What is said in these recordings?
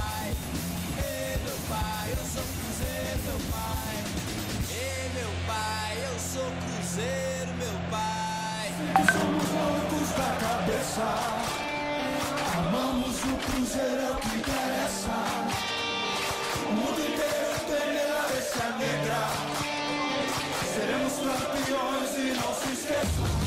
pai. Ê, meu pai, eu sou cruzeiro, meu pai. Ê, meu pai, eu sou cruzeiro, meu pai. Somos loucos da cabeça. Amamos o cruzeiro, é o que interessa. O mundo inteiro tem a negra. Seremos campeões e não se esqueçam.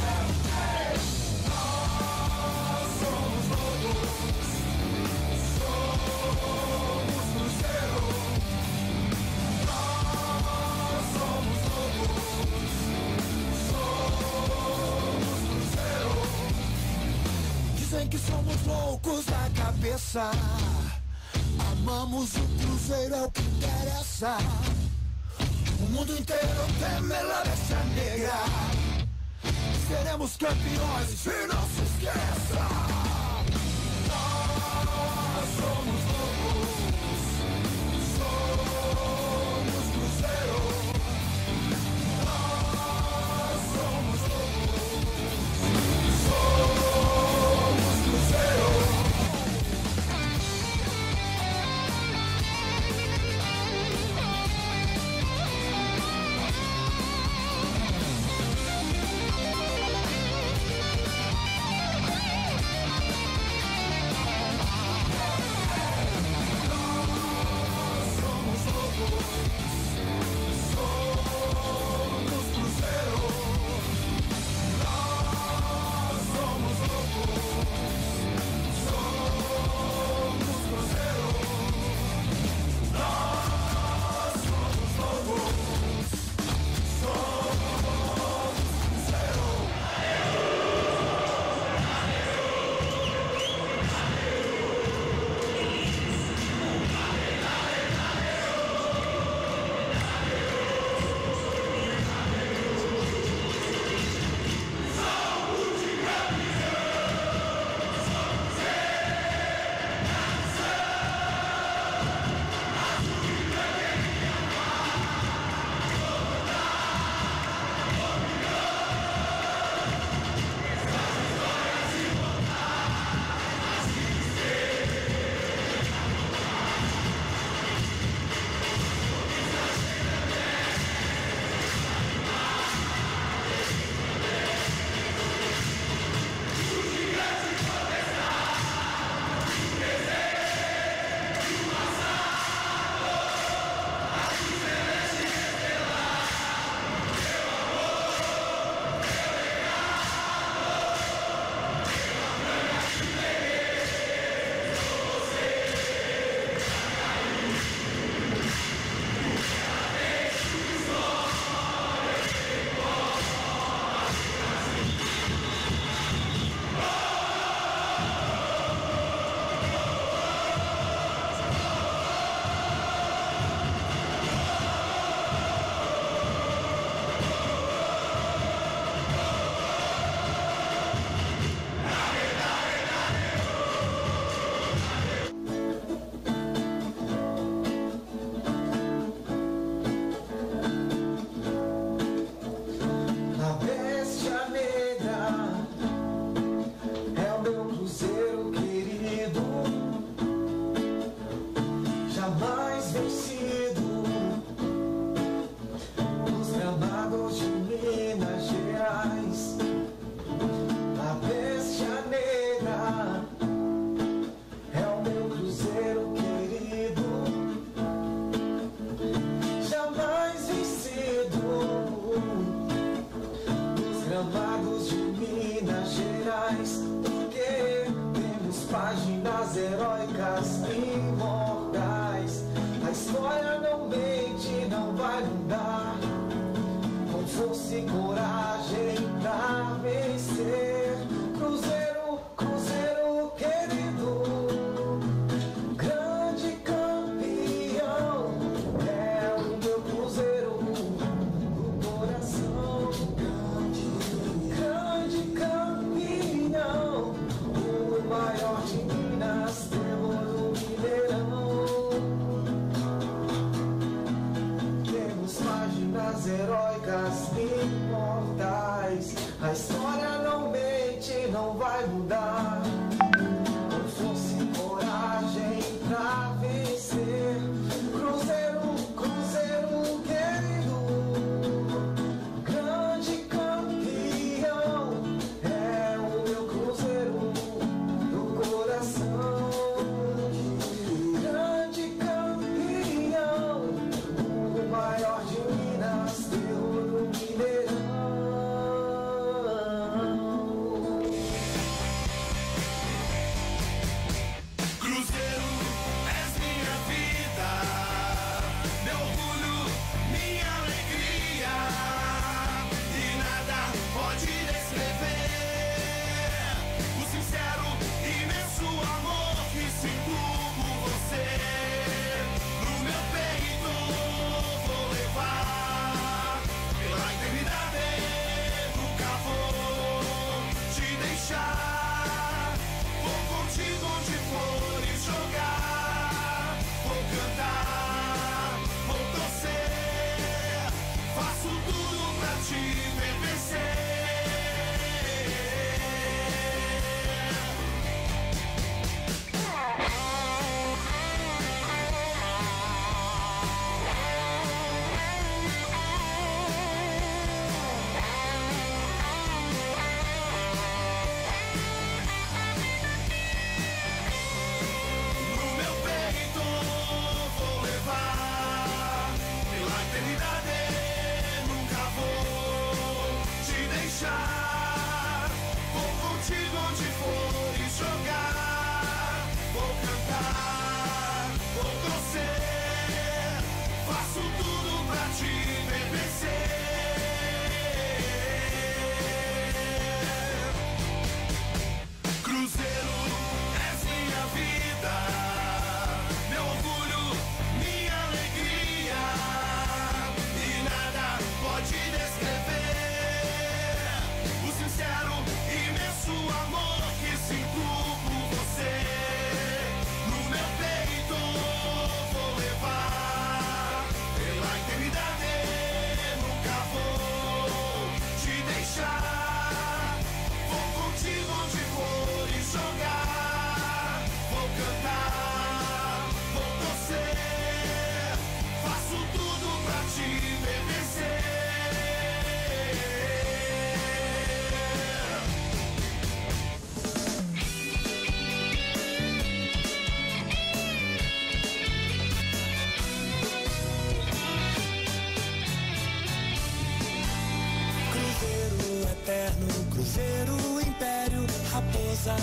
Dizem que somos loucos da cabeça. Amamos o cruzeiro, é o que interessa. O mundo inteiro teme a negra. Seremos campeões e não se esqueça. Nós somos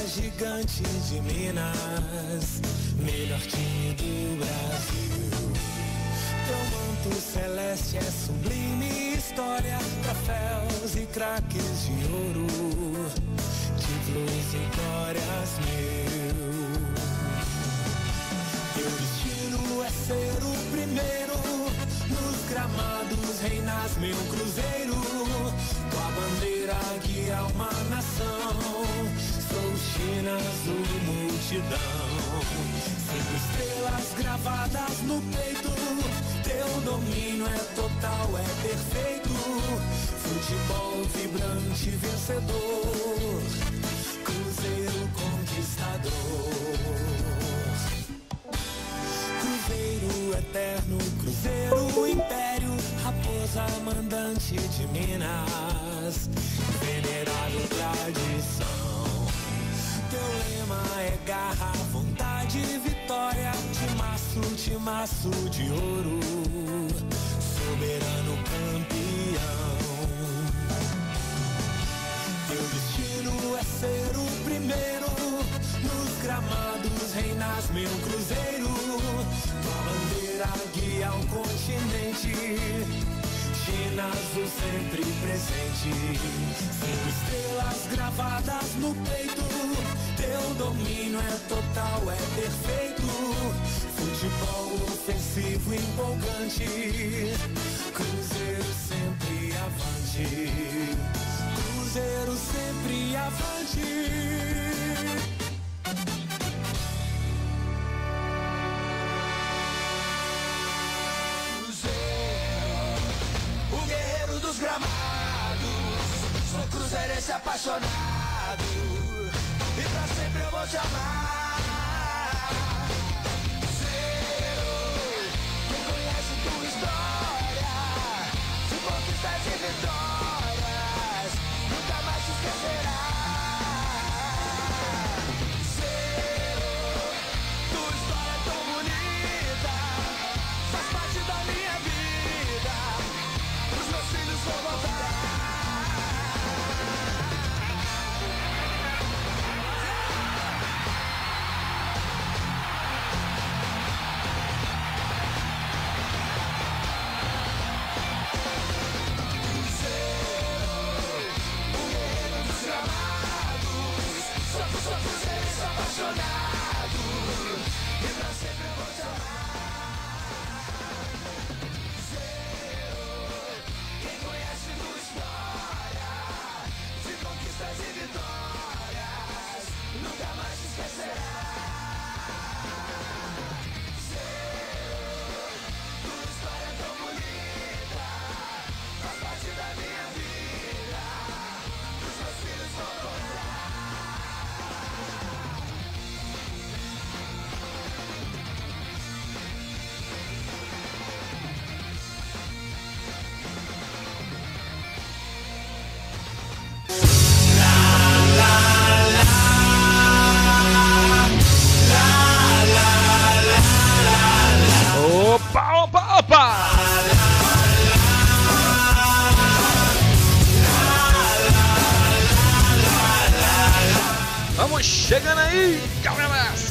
gigante de Minas. transo multidão. Cinco estrelas gravadas no peito, teu domínio é total, é perfeito. Futebol vibrante, vencedor, Cruzeiro conquistador. Cruzeiro eterno, Cruzeiro império, raposa mandante de Minas, venerável tradição. Meu lema é garra, vontade e vitória. De maço, de maço de ouro. Soberano campeão. Teu destino é ser o primeiro. Nos gramados reinas, meu cruzeiro. Tua bandeira guia o continente China azul sempre presente. Cinco estrelas gravadas no peito. Teu domínio é total, é perfeito. Futebol ofensivo empolgante. Cruzeiro sempre avante. Cruzeiro sempre avante. Apaixonado. E pra sempre eu vou te amar.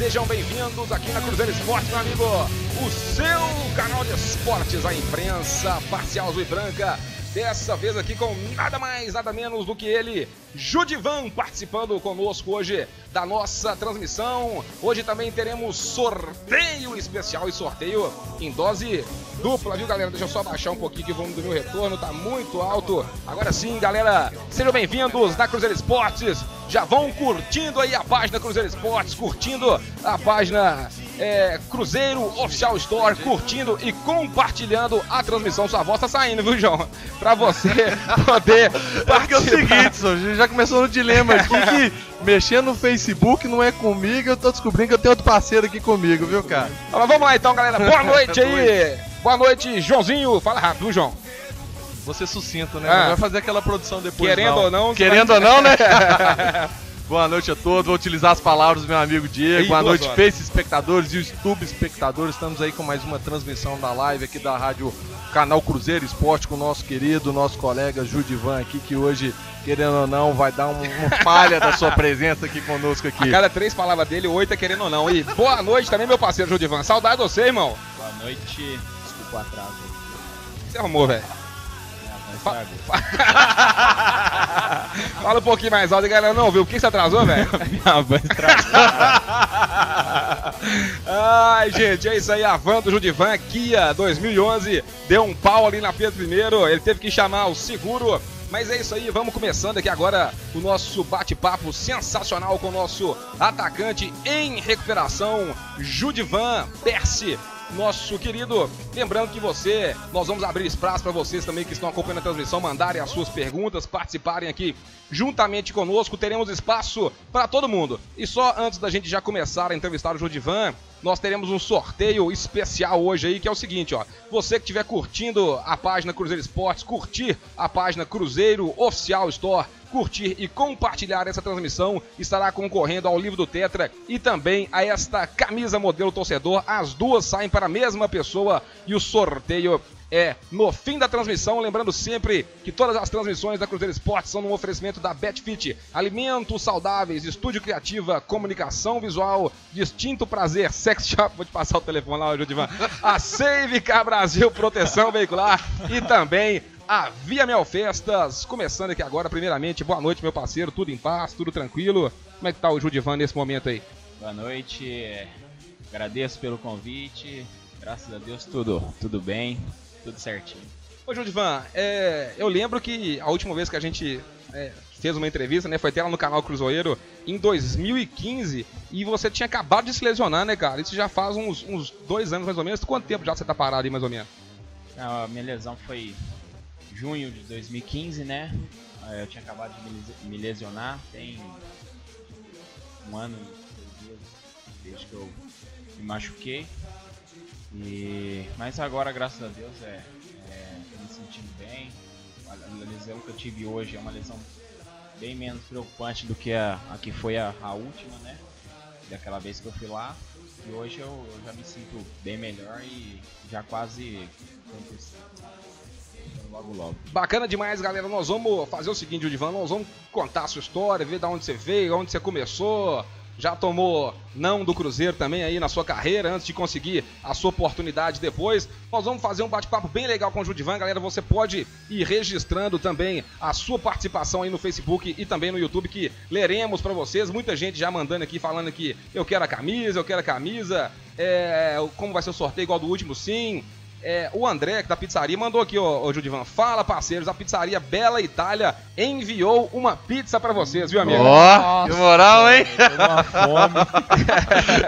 Sejam bem-vindos aqui na Cruzeiro Esporte, meu amigo. O seu canal de esportes, a imprensa parcial azul e branca. Dessa vez aqui com nada mais, nada menos do que ele, Judivan, participando conosco hoje da nossa transmissão. Hoje também teremos sorteio especial e sorteio em dose dupla, viu, galera? Deixa eu só baixar um pouquinho que o volume do meu retorno, tá muito alto. Agora sim, galera, sejam bem-vindos na Cruzeiro Esportes. Já vão curtindo aí a página Cruzeiro Esportes, curtindo a página é, Cruzeiro Oficial Store, curtindo e compartilhando a transmissão. Sua voz tá saindo, viu, João? Pra você poder É porque é o seguinte, gente já começou no dilema aqui que mexer no Facebook não é comigo, eu tô descobrindo que eu tenho outro parceiro aqui comigo, viu, cara? Mas vamos lá então, galera. Boa noite aí. Boa noite, Joãozinho. Fala rápido, viu, João. Ser sucinto, né? Ah. Não vai fazer aquela produção depois. Querendo ou não, você Querendo vai- ou não, né? Boa noite a todos. Vou utilizar as palavras do meu amigo Diego. Boa noite, horas. Face espectadores e YouTube espectadores. Estamos aí com mais uma transmissão da live aqui da Rádio Canal Cruzeiro Esporte com o nosso querido, nosso colega Judivan aqui, que hoje, querendo ou não, vai dar um, uma falha da sua presença aqui conosco A aqui. cada três palavras dele, oito é querendo ou não. E boa noite também, meu parceiro Judivan. Saudade de você, irmão. Boa noite. Desculpa o atraso. Você arrumou, velho. Estragou. Fala um pouquinho mais alto, galera. Não, viu? Por que você atrasou, velho? Minha estragou. Ai, gente, é isso aí. A van do Judivan, Kia 2011, deu um pau ali na Pedro I. Ele teve que chamar o seguro. Mas é isso aí, vamos começando aqui agora o nosso bate-papo sensacional com o nosso atacante em recuperação, Judivan Percy. Nosso querido, lembrando que você, nós vamos abrir espaço para vocês também que estão acompanhando a transmissão, mandarem as suas perguntas, participarem aqui juntamente conosco. Teremos espaço para todo mundo. E só antes da gente já começar a entrevistar o Judivan, nós teremos um sorteio especial hoje aí, que é o seguinte, ó. Você que estiver curtindo a página Cruzeiro Esportes, curtir a página Cruzeiro Oficial Store, curtir e compartilhar essa transmissão, estará concorrendo ao livro do Tetra e também a esta camisa modelo torcedor. As duas saem para a mesma pessoa e o sorteio é no fim da transmissão. Lembrando sempre que todas as transmissões da Cruzeiro Esporte são um oferecimento da Betfit. Alimentos saudáveis, estúdio criativa, comunicação visual, distinto prazer, sex shop. Vou te passar o telefone lá, Judivan. A Save Car Brasil, proteção veicular e também a Via Mel Festas. Começando aqui agora, primeiramente, boa noite, meu parceiro. Tudo em paz, tudo tranquilo. Como é que tá o Judivan nesse momento aí? Boa noite, agradeço pelo convite. Graças a Deus, tudo, tudo bem, tudo certinho. Ô, Judivan, é, eu lembro que a última vez que a gente é, fez uma entrevista, né, foi até lá no canal Cruzeiro, em 2015, e você tinha acabado de se lesionar, né, cara? Isso já faz uns, uns dois anos mais ou menos. Quanto tempo já você tá parado aí, mais ou menos? A minha lesão foi junho de 2015, né? Eu tinha acabado de me lesi- me lesionar, tem um ano desde que eu me machuquei. E, mas agora, graças a Deus, é, é, tô me sentindo bem. A, lesão que eu tive hoje é uma lesão bem menos preocupante do que a, a que foi a, a última, né? Daquela vez que eu fui lá. E hoje eu, eu já me sinto bem melhor e já quase 100%. Logo, logo. Bacana demais, galera. Nós vamos fazer o seguinte, Judivan, nós vamos contar a sua história, ver de onde você veio, onde você começou. Já tomou não do Cruzeiro também aí na sua carreira, antes de conseguir a sua oportunidade depois. Nós vamos fazer um bate-papo bem legal com o Judivan, galera. Você pode ir registrando também a sua participação aí no Facebook e também no YouTube, que leremos pra vocês. Muita gente já mandando aqui, falando que eu quero a camisa, eu quero a camisa. É, como vai ser o sorteio igual do último, sim. É, o André, que da pizzaria, mandou aqui, ô, ô Judivan. Fala, parceiros, a pizzaria Bela Itália enviou uma pizza pra vocês, viu, amigo? Ó, que moral, hein? Tô com uma fome.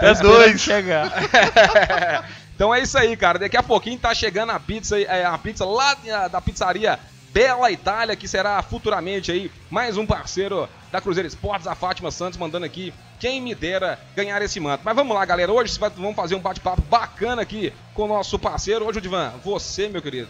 É dois. chegar. então é isso aí, cara. Daqui a pouquinho tá chegando a pizza, é, a pizza lá da- da pizzaria Bela Itália, que será futuramente aí mais um parceiro da Cruzeiro Esportes, a Fátima Santos, mandando aqui quem me dera ganhar esse manto. Mas vamos lá, galera. Hoje vamos fazer um bate-papo bacana aqui com o nosso parceiro. Hoje, Divan, você, meu querido.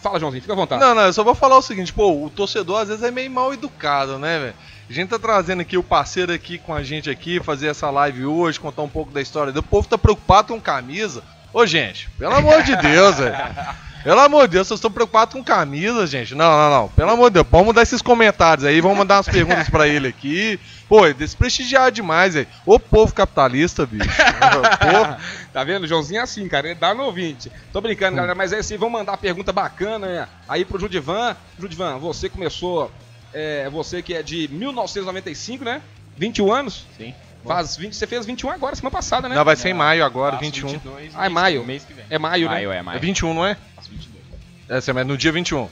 Fala, Joãozinho, fica à vontade. Não, não, eu só vou falar o seguinte, pô, o torcedor às vezes é meio mal educado, né, velho? A gente tá trazendo aqui o parceiro aqui com a gente aqui, fazer essa live hoje, contar um pouco da história dele. O povo tá preocupado com camisa. Ô, gente, pelo amor de Deus, velho. Pelo amor de Deus, vocês estão preocupados com camisa, gente. Não, não, não. Pelo amor de Deus, vamos mudar esses comentários aí, vamos mandar umas perguntas pra ele aqui. Pô, é desprestigiar demais, velho. Ô povo capitalista, bicho. Pô, Tá vendo? O Joãozinho é assim, cara. Ele dá no ouvinte. Tô brincando, galera. Mas é assim, vamos mandar uma pergunta bacana né? aí pro Judivan. Judivan, você começou. É, você que é de 1995, né? 21 anos? Sim. Faz 20, você fez 21 agora, semana passada, né? não, vai ser em maio agora, Faço 21. 22 Ah, é mês- maio. Mês que vem. É maio, né? Maio, é É maio. 21, não é? Faço 22. É, você- no dia 21.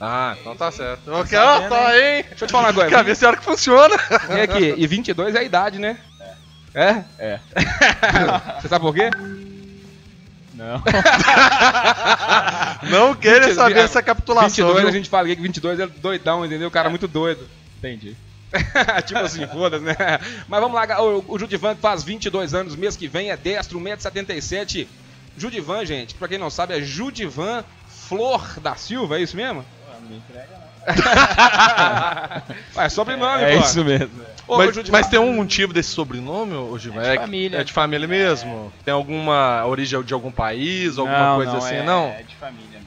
Ah, então tá certo. Ok, sabendo, ó, tá aí. Deixa eu te falar agora. Quer ver se a hora que funciona. E aqui, e 22 é a idade, né? É? É. Você sabe por quê? Não. Não queira 22, saber é, essa capitulação. 22 viu? a gente fala que 22 é doidão, entendeu? O cara é muito doido. Entendi. tipo assim, foda-se, né? Mas vamos lá, o, o Judivan que faz 22 anos, mês que vem, é destro, 1,77m. Judivan, gente, pra quem não sabe, é Judivan Flor da Silva, é isso mesmo? Não me entrega, não. É sobrenome, É pô. isso mesmo. Ô, Mas, Judivan, mas tem um motivo desse sobrenome, ô Gilvan? É de família. É de família mesmo? Tem alguma origem de algum país, alguma Não, coisa não, assim, é, não? É de família.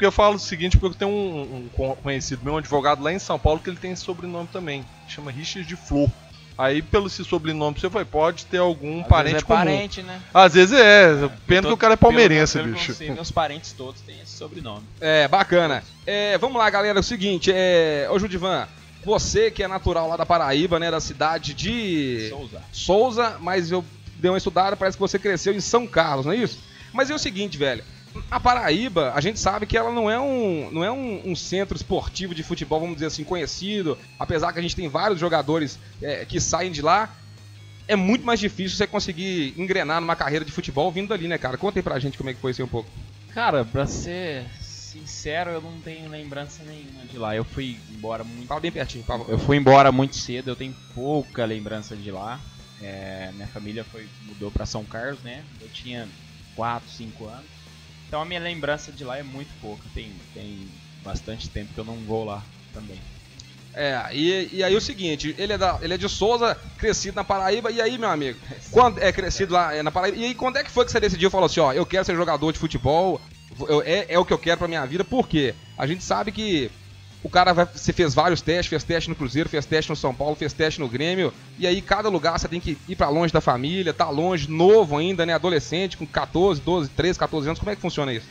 Porque eu falo o seguinte, porque eu tenho um, um con- conhecido meu, um advogado lá em São Paulo, que ele tem esse sobrenome também. Chama Richard de Flor. Aí, pelo esse sobrenome, você vai, pode ter algum Às parente vezes é comum. parente, né? Às vezes é, pena que o cara é pelo- palmeirense, pelo eu bicho. sei, meus parentes todos têm esse sobrenome. É, bacana. É, vamos lá, galera, é o seguinte, é... Ô, Judivan, você que é natural lá da Paraíba, né, da cidade de... Souza. Souza, mas eu dei uma estudada, parece que você cresceu em São Carlos, não é isso? Mas é o seguinte, velho. A Paraíba, a gente sabe que ela não é um, não é um, um centro esportivo de futebol, vamos dizer assim, conhecido. Apesar que a gente tem vários jogadores é, que saem de lá. É muito mais difícil você conseguir engrenar numa carreira de futebol vindo dali, né, cara? Conta aí pra gente como é que foi isso aí um pouco. Cara, pra ser sincero, eu não tenho lembrança nenhuma de lá. Eu fui embora muito. Fala bem pertinho, por favor. Eu fui embora muito cedo, eu tenho pouca lembrança de lá. É, minha família foi mudou pra São Carlos, né? Eu tinha 4, 5 anos. Então a minha lembrança de lá é muito pouca. Tem, tem bastante tempo que eu não vou lá também. É, e, e aí o seguinte, ele é, da, ele é de Souza, crescido na Paraíba, e aí, meu amigo, quando é crescido lá é, na Paraíba, e aí quando é que foi que você decidiu, falou assim, ó, eu quero ser jogador de futebol, eu- é, é o que eu quero pra minha vida, porque a gente sabe que o cara vai, você fez vários testes, fez teste no Cruzeiro, fez teste no São Paulo, fez teste no Grêmio, e aí cada lugar você tem que ir pra longe da família, tá longe, novo ainda, né, adolescente, com 14, 12, 13, 14 anos, como é que funciona isso?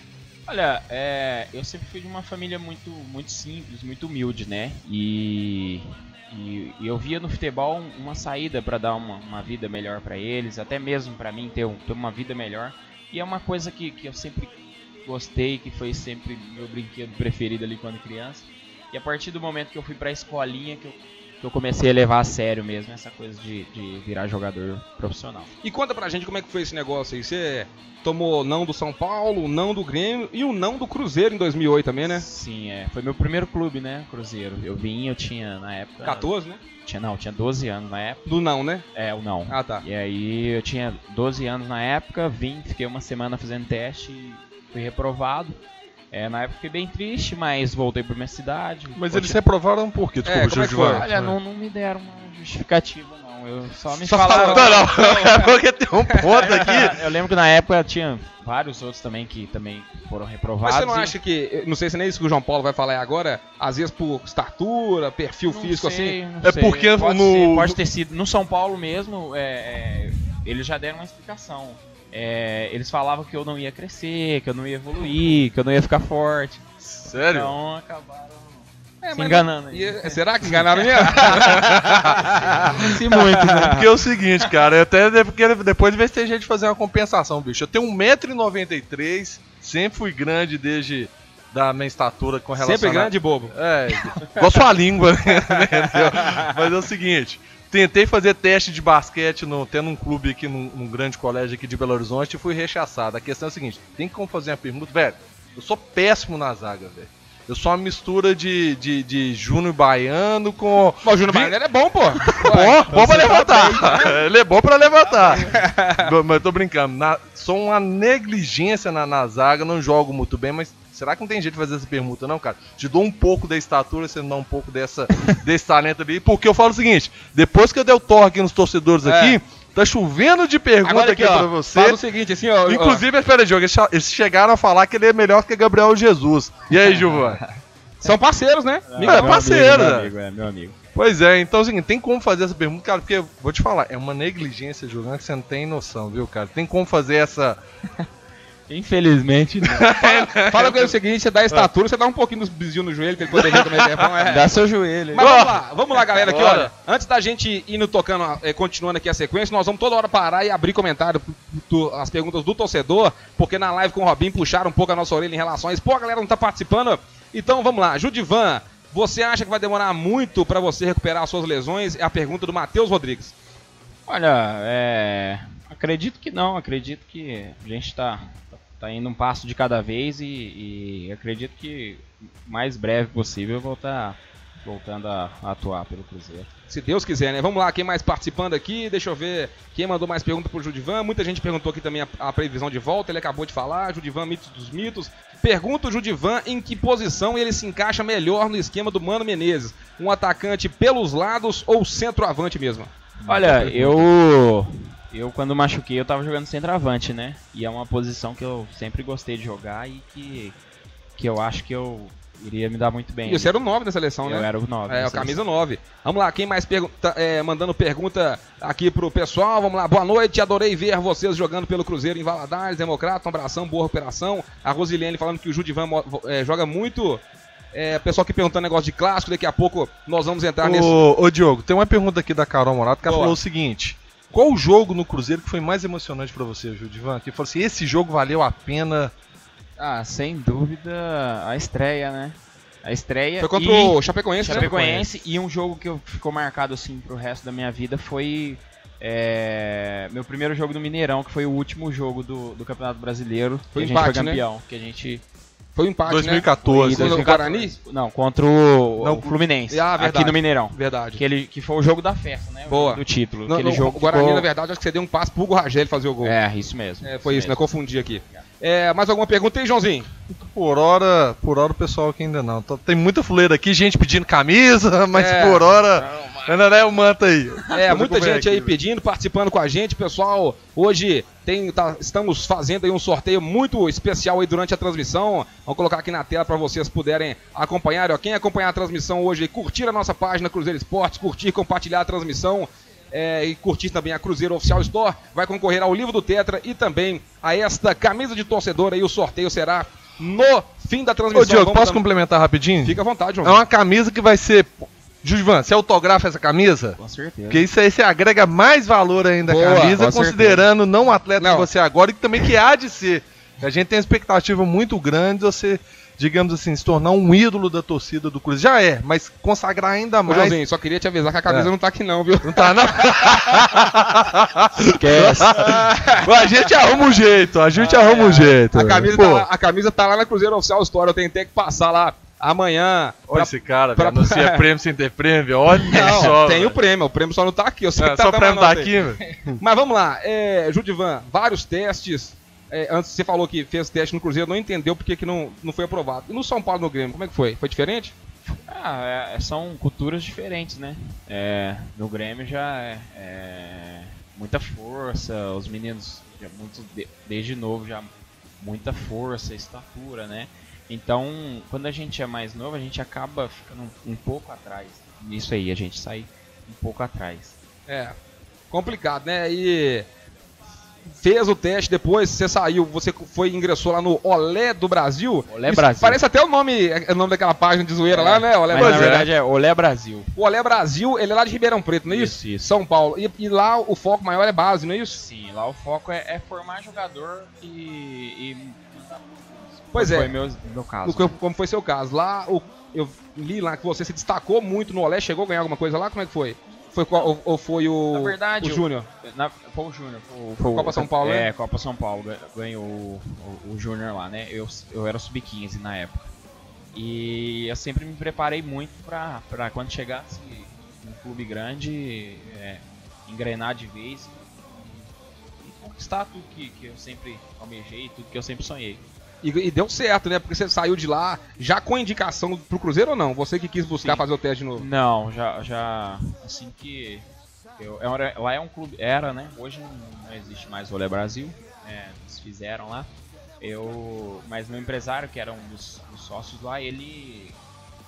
Olha, é, eu sempre fui de uma família muito, muito simples, muito humilde, né? E, e, e eu via no futebol uma saída para dar uma, uma vida melhor para eles, até mesmo para mim ter, ter uma vida melhor. E é uma coisa que, que eu sempre gostei, que foi sempre meu brinquedo preferido ali quando criança. E a partir do momento que eu fui pra escolinha que eu, que eu comecei a levar a sério mesmo essa coisa de, de virar jogador profissional. E conta pra gente como é que foi esse negócio aí, você tomou não do São Paulo, não do Grêmio e o não do Cruzeiro em 2008 também, né? Sim, é. Foi meu primeiro clube, né? Cruzeiro. Eu vim, eu tinha na época. 14, né? Tinha, não, eu tinha 12 anos na época. Do não, né? É, o não. Ah, tá. E aí eu tinha 12 anos na época, vim, fiquei uma semana fazendo teste e fui reprovado. É, na época fiquei bem triste, mas voltei pra minha cidade. Mas eles reprovaram por quê? Desculpa, É, como é que Judivan. foi? Olha, não, não me deram uma justificativa, não. Eu só me Só falaram. falando, não, não, porque tem um ponto aqui. Eu lembro que na época tinha vários outros também que também foram Mas reprovados. você não e- acha que, não sei se nem isso que o João Paulo vai falar aí agora, às vezes por estatura, perfil Não físico sei, assim? não É sei. porque pode, no- ser- pode ter sido. No São Paulo mesmo, é, é, eles já deram uma explicação. É, eles falavam que eu não ia crescer, que eu não ia evoluir, que eu não ia ficar forte. Sério? Então acabaram É, se enganando. e- é, será que enganaram mesmo? Se muito, né? Porque é o seguinte, cara, eu até porque depois de ver se tem gente fazer uma compensação, bicho. Eu tenho 1,93m, sempre fui grande desde da minha estatura com relação Sempre a- grande e bobo. É, igual sua língua, né? Mas é o seguinte, tentei fazer teste de basquete no, tendo um clube aqui num, num grande colégio aqui de Belo Horizonte e fui rechaçado. A questão é a seguinte, tem como fazer uma pergunta, velho, eu sou péssimo na zaga, velho. Eu sou uma mistura de, de, de Júnior Baiano com. Mas o Júnior Vi- Baiano é bom, pô. Bom, bom pra levantar. Ele é bom pra levantar. Mas- mas eu tô brincando. Na- sou uma negligência na, na zaga, não jogo muito bem, mas será que não tem jeito de fazer essa permuta, não, cara? Te dou um pouco da estatura, você me dá um pouco dessa, desse talento ali. Porque eu falo o seguinte: depois que eu dei o torque nos torcedores É. aqui, tá chovendo de pergunta Agora aqui, aqui, ó, pra você. faz o seguinte, assim, ó. ó, Inclusive, espera aí, Diogo, eles chegaram a falar que ele é melhor que Gabriel Jesus. E aí, Gilvan? são parceiros, né? É, Amigão. parceiro, meu né? amigo, é, meu amigo. Pois é, então assim, tem como fazer essa pergunta, cara, porque vou te falar, é uma negligência jogando que você não tem noção, viu, cara? Tem como fazer essa. Infelizmente, não. Fala com ele o seguinte, você dá a estatura, você dá um pouquinho dos bizinhos no joelho pra ele poder ver como é que é. Bom, é. Dá seu joelho. Mas vamos lá, vamos lá, galera, aqui, olha. Antes da gente ir no tocando, eh, continuando aqui a sequência, nós vamos toda hora parar e abrir comentário, do- as perguntas do torcedor, porque na live com o Robin puxaram um pouco a nossa orelha em relação a isso. Pô, a galera não tá participando. Então vamos lá, Judivan, você acha que vai demorar muito pra você recuperar as suas lesões? É a pergunta do Matheus Rodrigues. Olha, é, acredito que não, acredito que a gente tá, tá indo um passo de cada vez e, e acredito que o mais breve possível eu vou estar voltando a, a atuar pelo Cruzeiro. Se Deus quiser, né? Vamos lá, quem mais participando aqui? Deixa eu ver quem mandou mais perguntas pro Judivan. Muita gente perguntou aqui também a, a previsão de volta, ele acabou de falar. Judivan, mitos dos mitos. Pergunta o Judivan em que posição ele se encaixa melhor no esquema do Mano Menezes. Um atacante pelos lados ou centroavante mesmo? Olha, eu eu quando machuquei eu tava jogando centroavante, né? E é uma posição que eu sempre gostei de jogar e que que eu acho que eu iria me dar muito bem. E você era o 9 da seleção, eu né? era o 9. É, o camisa 9. Vamos lá, quem mais pergunta, é, mandando pergunta aqui pro pessoal. Vamos lá, boa noite. Adorei ver vocês jogando pelo Cruzeiro em Valadares. Democrata, um abração, boa recuperação. A Rosilene falando que o Judivan é, joga muito. É, pessoal aqui perguntando negócio de clássico. Daqui a pouco nós vamos entrar nesse. Ô, ô, Diogo, tem uma pergunta aqui da Carol Morato que ela falou o seguinte: Qual o jogo no Cruzeiro que foi mais emocionante pra você, Judivan? Que falou assim: esse jogo valeu a pena. Ah, sem dúvida a estreia, né? A estreia Foi contra e... o Chapecoense, né? Chapecoense e um jogo que ficou marcado assim pro resto da minha vida foi é, meu primeiro jogo no Mineirão, que foi o último jogo do, do Campeonato Brasileiro. Foi que a gente empate, foi né? campeão. Que a gente. Foi um empate, 2014. Foi Foi no Guarani? Não, contra o, Não, o Fluminense. Ah, verdade. aqui no Mineirão. né? Verdade. Que, ele, que foi o jogo da festa, né? O Boa. Do título. No- aquele no- jogo o Guarani, ficou- na verdade, acho que você deu um passe pro Hugo Ragel fazer o gol. É, isso mesmo. É, foi isso, né? mesmo. Confundi aqui. É, mais alguma pergunta aí, Joãozinho? Por hora, por hora o pessoal aqui ainda não. Tô- Tem muita fuleira aqui, gente pedindo camisa, mas É. por hora. André, manta aí. É, muita gente aí aqui, pedindo, participando com a gente, pessoal. Hoje tem, tá- estamos fazendo aí um sorteio muito especial aí durante a transmissão. Vamos colocar aqui na tela para vocês puderem acompanhar. Ó, quem acompanhar a transmissão hoje, curtir a nossa página Cruzeiro Esportes, curtir, compartilhar a transmissão. é, e curtir também a Cruzeiro Oficial Store, vai concorrer ao livro do Tetra e também a esta camisa de torcedor aí. O sorteio será no fim da transmissão. Ô, Diogo, Vamos posso tam- complementar rapidinho? Fica à vontade, João. É uma camisa que vai ser. Judivan, você autografa essa camisa? Com certeza. Porque isso aí você agrega mais valor ainda à Boa, camisa, com considerando não o atleta Não. que você é agora e que também que há de ser. A gente tem uma expectativa muito grande de você, digamos assim, se tornar um ídolo da torcida do Cruzeiro. Já é, mas consagrar ainda Ô, mais. Joãozinho, só queria te avisar que a camisa É. não tá aqui não, viu? Não tá, não? Esquece. a gente arruma um jeito, a gente arruma um jeito. A camisa, Pô, tá, lá- a camisa tá lá na Cruzeiro Oficial Store. Eu tentei que passar lá amanhã. Olha esse cara, pra- velho, anuncia prêmio sem ter prêmio, olha Não, só. tem o velho. prêmio. O prêmio só não tá aqui. Eu sei É, que tá só dando prêmio tá aqui, velho. Mas vamos lá. É, Judivan, vários testes. É, antes você falou que fez teste no Cruzeiro, não entendeu porque que não, não foi aprovado. E no São Paulo, no Grêmio, como é que foi? Foi diferente? Ah, é- são culturas diferentes, né? É, no Grêmio já é, é muita força, os meninos já muito de- desde novo já muita força, estatura, né? Então, quando a gente é mais novo, a gente acaba ficando um, um pouco atrás. Nisso aí, a gente sai um pouco atrás. É. Complicado, né? E fez o teste depois, você saiu, você foi e ingressou lá no Olé do Brasil. Olé Isso Brasil. Parece até o nome, é o nome daquela página de zoeira lá, né? Olé Mas na Brasil. verdade é Olé Brasil. O Olé Brasil, ele é lá de Ribeirão Preto, não é isso? Isso, isso. São Paulo. E, e lá o foco maior é base, não é isso? Sim, lá o foco é, é formar jogador e. e Pois foi é. meu, meu caso. Como foi seu caso. Lá, o- eu li lá que você se destacou muito no Olé, chegou a ganhar alguma coisa lá? Como é que foi? Foi qual- ou, ou foi o, Na verdade, o Júnior? Na, foi o Júnior. Foi, o- foi o- Copa São Paulo, né? É, Copa São Paulo. gan- Ganhou o, o, o Júnior lá, né? Eu, eu era sub-15 na época. E eu sempre me preparei muito pra, pra quando chegasse um clube grande, é, engrenar de vez e, e conquistar tudo que, que eu sempre almejei, tudo que eu sempre sonhei. E, e deu certo, né? Porque você saiu de lá já com indicação pro Cruzeiro ou não? Você que quis buscar Sim. fazer o teste de novo. Não, já, já assim que eu, era- lá é um clube, era, né? Hoje não, existe mais o Olé Brasil, né, eles fizeram lá. Eu, mas meu empresário, que era um dos, dos sócios lá, ele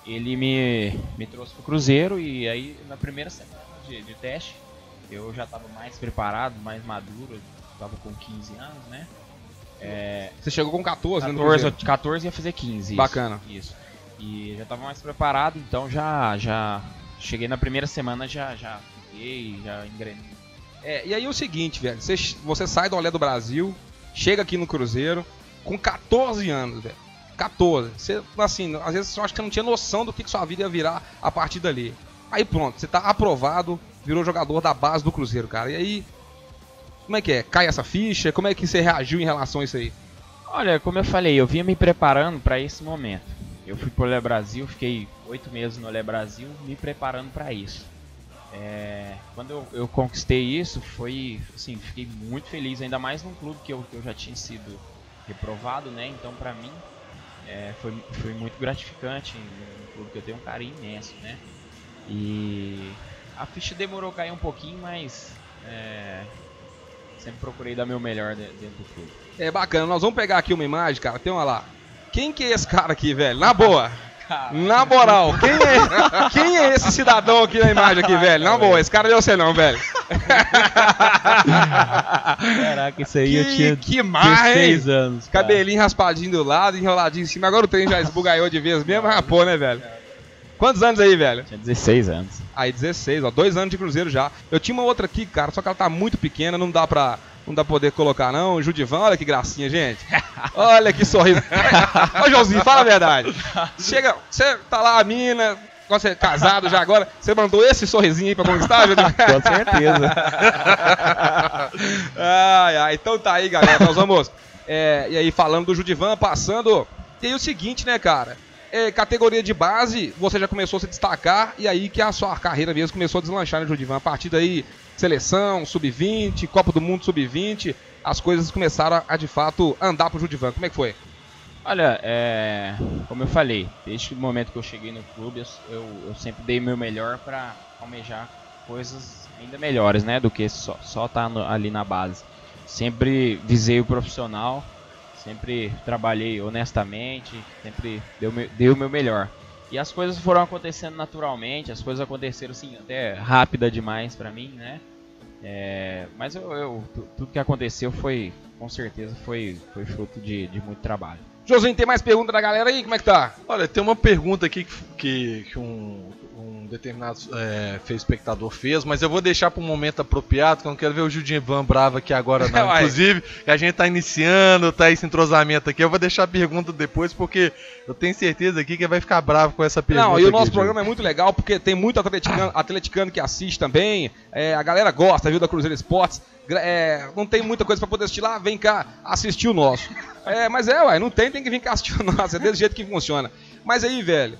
ele me, me trouxe pro Cruzeiro e aí na primeira semana de, de teste eu já estava mais preparado, mais maduro, estava com 15 anos, né? É, Você chegou com 14, né? no 14, Cruzeiro. eu- 14 ia fazer 15. isso, Bacana. Isso. E já tava mais preparado, então já já cheguei na primeira semana já já fiquei, já engrenei. É, e aí o seguinte, velho. Você, você sai do Olé do Brasil, chega aqui no Cruzeiro com 14 anos, velho. 14. Você, assim, às vezes eu acho que você não tinha noção do que, que sua vida ia virar a partir dali. Aí pronto, você tá aprovado, virou jogador da base do Cruzeiro, cara. E aí, como é que é? Cai essa ficha? Como é que você reagiu em relação a isso aí? Olha, como eu falei, eu vinha me preparando para esse momento. Eu fui pro Olé Brasil, fiquei oito meses no Olé Brasil me preparando para isso. É, quando eu, eu conquistei isso, foi assim, fiquei muito feliz, ainda mais num clube que eu, que eu já tinha sido reprovado, né? Então, para mim, é, foi, foi muito gratificante. Um clube que eu tenho um carinho imenso, né? E a ficha demorou a cair um pouquinho, mas é, sempre procurei dar meu melhor de- dentro do clube. É bacana, nós vamos pegar aqui uma imagem, cara. Tem uma lá. Quem que é esse cara aqui, velho? Na boa. Na moral, quem é, quem é esse cidadão aqui na imagem aqui, velho? Na boa, esse cara não é você não, velho. Caraca, isso aí Que, eu tinha que hein? 16 anos. cara. Cabelinho raspadinho do lado, enroladinho em cima. Agora o trem já esbugaiou de vez mesmo, rapou, né, velho? Quantos anos aí, velho? Tinha 16 anos. Aí, 16, ó. Dois anos de cruzeiro já. Eu tinha uma outra aqui, cara, só que ela tá muito pequena, não dá pra. Não dá pra poder colocar, não. Judivan, olha que gracinha, gente. Olha que sorriso. Ô, Joãozinho, fala a verdade. Chega, você tá lá, a mina, você é casado já agora, você mandou esse sorrisinho aí pra conquistar, Judivan? Com certeza. ai, ai, então tá aí, galera. Nós vamos. é, e aí, falando do Judivan, passando. E aí, o seguinte, né, cara? É, categoria de base, você já começou a se destacar, e aí que a sua carreira mesmo começou a deslanchar no Judivan. A partir daí, seleção, sub-20, Copa do Mundo sub-20, as coisas começaram a, a, de fato andar pro Judivan. Como é que foi? Olha, é, como eu falei, desde o momento que eu cheguei no clube, eu, eu, eu sempre dei meu melhor pra, almejar coisas ainda melhores, né? Do que só estar ali na base. Sempre visei o profissional, sempre trabalhei honestamente, sempre dei o meu, melhor. E as coisas foram acontecendo naturalmente, as coisas aconteceram assim até rápida demais pra mim, né? É, mas eu, eu tu- tudo que aconteceu foi, com certeza, foi, foi fruto de, de muito trabalho. Josinho, tem mais pergunta da galera aí? Como é que tá? Olha, tem uma pergunta aqui que, que, que um, um determinado é, fez espectador fez, mas eu vou deixar para um momento apropriado, que eu não quero ver o Judinho Van bravo aqui agora, não. Inclusive, a gente tá iniciando, tá esse entrosamento aqui. Eu vou deixar a pergunta depois, porque eu tenho certeza aqui que vai ficar bravo com essa pergunta. Não, e o aqui, nosso Júlio. programa é muito legal porque tem muito atleticano, atleticano que assiste também. É, a galera gosta, viu, da Cruzeiro Esportes. É, não tem muita coisa pra poder assistir lá, vem cá assistir o nosso. É, mas é, ué, não tem, tem que vir cá assistir o nosso. É desse jeito que funciona. Mas aí, velho,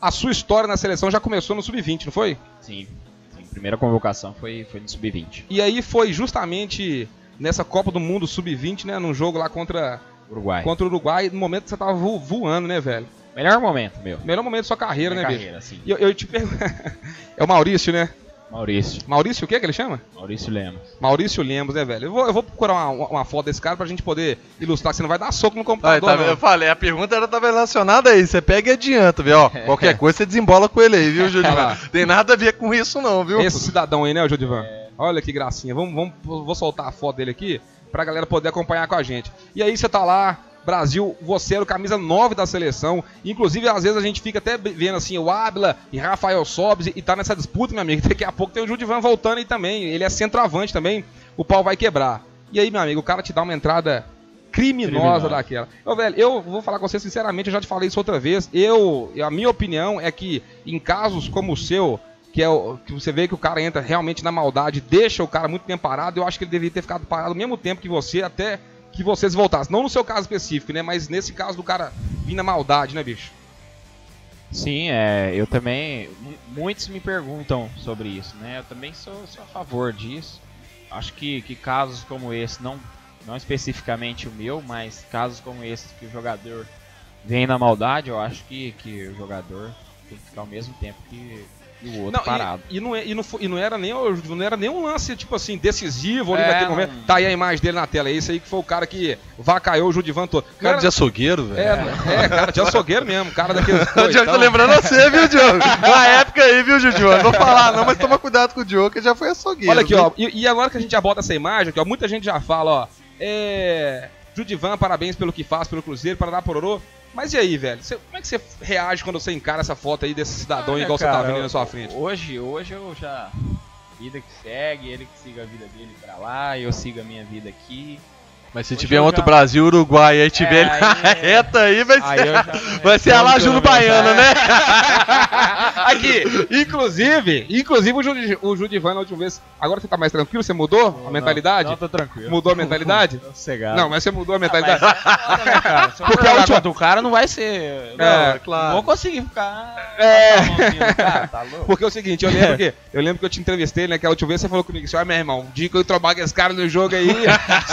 a sua história na seleção já começou no Sub-20, não foi? Sim, sim, primeira convocação foi, foi no Sub-20. E aí foi justamente nessa Copa do Mundo Sub-20, né? Num jogo lá contra, Uruguai. contra o Uruguai, no momento que você tava vo- voando, né, velho? Melhor momento, meu. Melhor momento da sua carreira, Minha né, bicho? carreira, sim. E eu, eu te pergunto. é o Maurício, né? Maurício. Maurício o que que ele chama? Maurício Lemos. Maurício Lemos, né, velho? Eu vou, eu vou procurar uma, uma foto desse cara pra gente poder ilustrar, que você não vai dar soco no computador, tá eu falei, a pergunta era tava relacionada a isso. Você pega e adianta, viu? Ó, qualquer coisa você desembola com ele aí, viu, lá. Tem nada a ver com isso, não, viu? Esse cidadão aí, né, o Jodivan? Olha que gracinha. Vamos, vamos, vou soltar a foto dele aqui pra galera poder acompanhar com a gente. E aí você tá lá, Brasil, você era o camisa 9 da seleção. Inclusive, às vezes a gente fica até vendo assim, o Ábila e Rafael Sobes e tá nessa disputa, meu amigo. Daqui a pouco tem o Judivan voltando aí também. Ele é centroavante também. O pau vai quebrar. E aí, meu amigo, o cara te dá uma entrada criminosa, Criminosa. daquela. Ô, velho, eu vou falar com você sinceramente, eu já te falei isso outra vez. Eu, a minha opinião é que em casos como o seu, que é o que você vê que o cara entra realmente na maldade, deixa o cara muito tempo parado, eu acho que ele deveria ter ficado parado ao mesmo tempo que você, até que vocês voltassem. Não no seu caso específico, né? Mas nesse caso do cara vir na maldade, né, bicho? Sim, é, eu também. mu- Muitos me perguntam sobre isso, né? Eu também sou, sou a favor disso. Acho que, que casos como esse, não, não especificamente o meu, mas casos como esses que o jogador vem na maldade, eu acho que, que o jogador tem que ficar ao mesmo tempo que, que o outro Não, parado. e, e não, é- e, não, e não era nem o- não era nem um lance tipo assim decisivo ali É, naquele momento. não- Tá aí a imagem dele na tela. Esse aí que foi o cara que vacaiou o Judivan todo. Cara era- de açougueiro, velho. é, é, cara de açougueiro mesmo, cara daqueles. O Diogo tá lembrando você, viu, Diogo? Na época aí, viu, Diogo? Não vou falar não, mas toma cuidado com o Diogo, que já foi açougueiro. Olha aqui, viu? ó. E, e agora que a gente já bota essa imagem aqui, ó, muita gente já fala, ó. É. Judivan, parabéns pelo que faz pelo Cruzeiro, Paraná Pororô. Mas e aí, velho? Você- como é que você reage quando você encara essa foto aí desse cidadão Olha, igual você tá vendo na sua frente? Hoje, hoje eu já. Vida que segue, ele que siga a vida dele pra lá, eu sigo a minha vida aqui. Mas se Hoje tiver eu outro Brasil, Uruguai, aí tiver É, ele na aí é- reta aí, vai Aí ser, eu já. vai ser a lá Júlio Baiano, né? Aqui, inclusive, inclusive o, Judi, o Judivan na última vez. Agora você tá mais tranquilo? Você mudou a mentalidade? Não, tô tranquilo. Mudou a mentalidade? Tô sossegado. Não, mas você mudou a mentalidade. cara, se eu Porque a última- do cara não vai ser. Não, É, claro. Não vou conseguir ficar. É. mãozinha cara, tá louco? Porque é o seguinte, eu lembro que eu lembro que eu te entrevistei, né? Que a última vez você falou comigo assim, olha, meu irmão, dia que eu trombar com esse cara no jogo aí,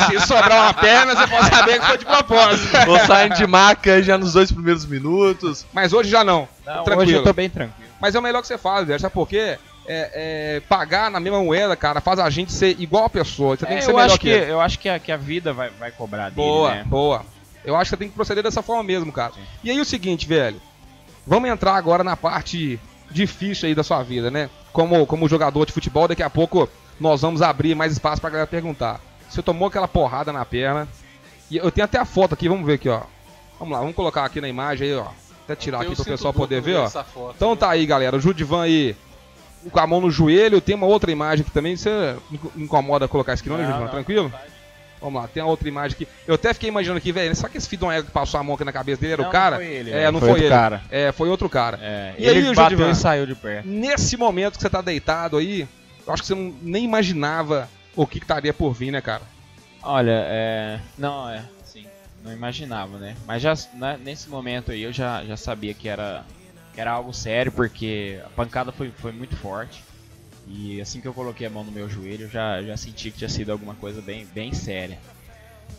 se sobrar uma perna, você pode saber que foi de propósito. Vou saindo de maca já nos dois primeiros minutos. Mas hoje já não. Não, tranquilo. hoje eu tô bem tranquilo. Mas é o melhor que você faz, velho. Sabe por quê? É, é, pagar na mesma moeda, cara, faz a gente ser igual a pessoa. Você tem É, que ser eu, melhor acho que que, eu acho que a, que a vida vai, vai cobrar dele, Boa, né? boa. Eu acho que você tem que proceder dessa forma mesmo, cara. Sim. E aí o seguinte, velho. Vamos entrar agora na parte difícil aí da sua vida, né? Como, como jogador de futebol, daqui a pouco nós vamos abrir mais espaço pra galera perguntar. Você tomou aquela porrada na perna. E eu tenho até a foto aqui, vamos ver aqui, ó. Vamos lá, vamos colocar aqui na imagem aí, ó. Até tirar aqui pro pessoal poder ver, ó. Então tá aí, galera. O Judivan aí com a mão no joelho. Tem uma outra imagem aqui também. Você inco- incomoda colocar isso aqui, não, né, Não, Judivan? não, Tranquilo? Vamos lá, tem a outra imagem aqui. Eu até fiquei imaginando aqui, velho. Será que esse filho que passou a mão aqui na cabeça dele era Não, o cara? não foi ele, É, né? não Foi foi, outro ele. cara. É, foi outro cara. É, E ele aí, bateu Judivan? e saiu de perto. Nesse momento que você tá deitado aí, eu acho que você não, nem imaginava o que, estaria por vir, né, cara? Olha, é. Não, é. Sim. Não imaginava, né? Mas já né, nesse momento aí eu já, já sabia que era, que era algo sério, porque a pancada foi, foi muito forte. E assim que eu coloquei a mão no meu joelho, eu já, já senti que tinha sido alguma coisa bem, bem séria.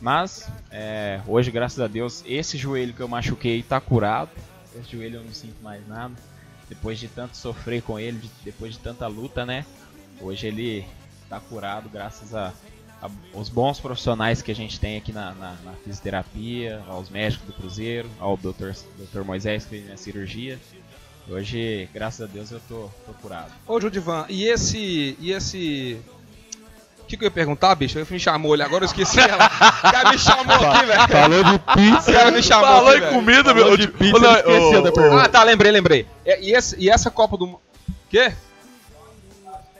Mas, é, hoje, graças a Deus, esse joelho que eu machuquei tá curado. Esse joelho eu não sinto mais nada. depois de tanto sofrer com ele, de- depois de tanta luta, né? Hoje ele tá curado graças a, a- aos bons profissionais que a gente tem aqui na, na- na fisioterapia, aos médicos do Cruzeiro, ao Dr. Dr. Moisés que fez minha cirurgia. Hoje, graças a Deus, eu tô, tô curado. Ô, Judivan, e esse. E esse. O que, que eu ia perguntar, bicho? Ele me chamou ele agora, eu esqueci ela. O cara me chamou aqui, velho. Falou de pizza. O cara me chamou Falou aqui, em comida, meu. Falou de pizza, ele esqueceu da pergunta. Ah, tá, lembrei, lembrei. E, e esse- e essa Copa do Mundo. Quê?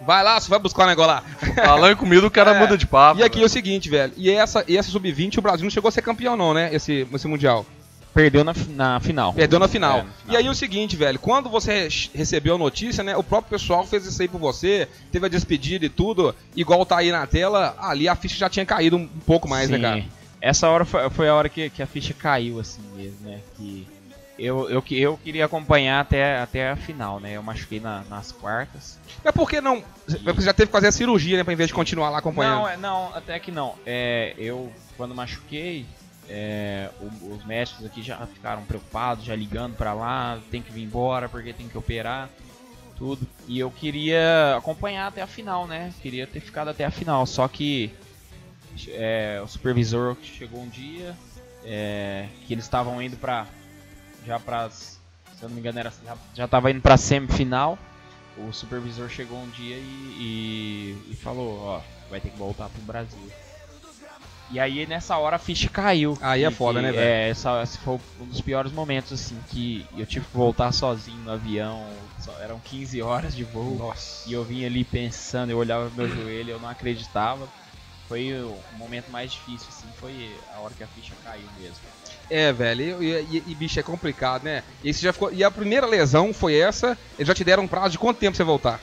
Vai lá, você vai buscar o negócio lá. Falando em comida, o cara É. muda de papo. E aqui é velho. o seguinte, velho. E essa, e essa sub-20, o Brasil não chegou a ser campeão, não, né? Esse, esse Mundial. Perdeu na, na final. Perdeu na final. É, na final. E aí o seguinte, velho, quando você re- recebeu a notícia, né, o próprio pessoal fez isso aí por você, teve a despedida e tudo, igual tá aí na tela, ali a ficha já tinha caído um pouco mais, né, Sim. cara? Essa hora foi, foi a hora que, que a ficha caiu, assim mesmo, né? Que eu, eu, que- eu queria acompanhar até, até a final, né? Eu machuquei na- nas quartas. Mas por que não? Você já teve que fazer a cirurgia, né, pra em vez de continuar lá acompanhando. Não, é- não, até que não. É, eu, quando machuquei, é, o- os médicos aqui já ficaram preocupados, já ligando pra lá, tem que vir embora porque tem que operar, tudo. E eu queria acompanhar até a final, né? Queria ter ficado até a final, só que é, o supervisor chegou um dia é, que eles estavam indo pra. Já pra. Se eu não me engano, era, já, já tava indo pra semifinal. O supervisor chegou um dia e, e, e falou: Ó, vai ter que voltar pro Brasil. E aí nessa hora a ficha caiu. Aí é foda, que, né, velho? É, essa, esse foi um dos piores momentos, assim, que eu tive que voltar sozinho no avião. só- eram 15 horas de voo. Nossa. E eu vim ali pensando, eu olhava pro meu joelho, eu não acreditava. Foi o momento mais difícil, assim, foi a hora que a ficha caiu mesmo. É, velho, e, e- e, bicho, é complicado, né? E, você já ficou, e a primeira lesão foi essa, eles já te deram um prazo de quanto tempo pra você voltar?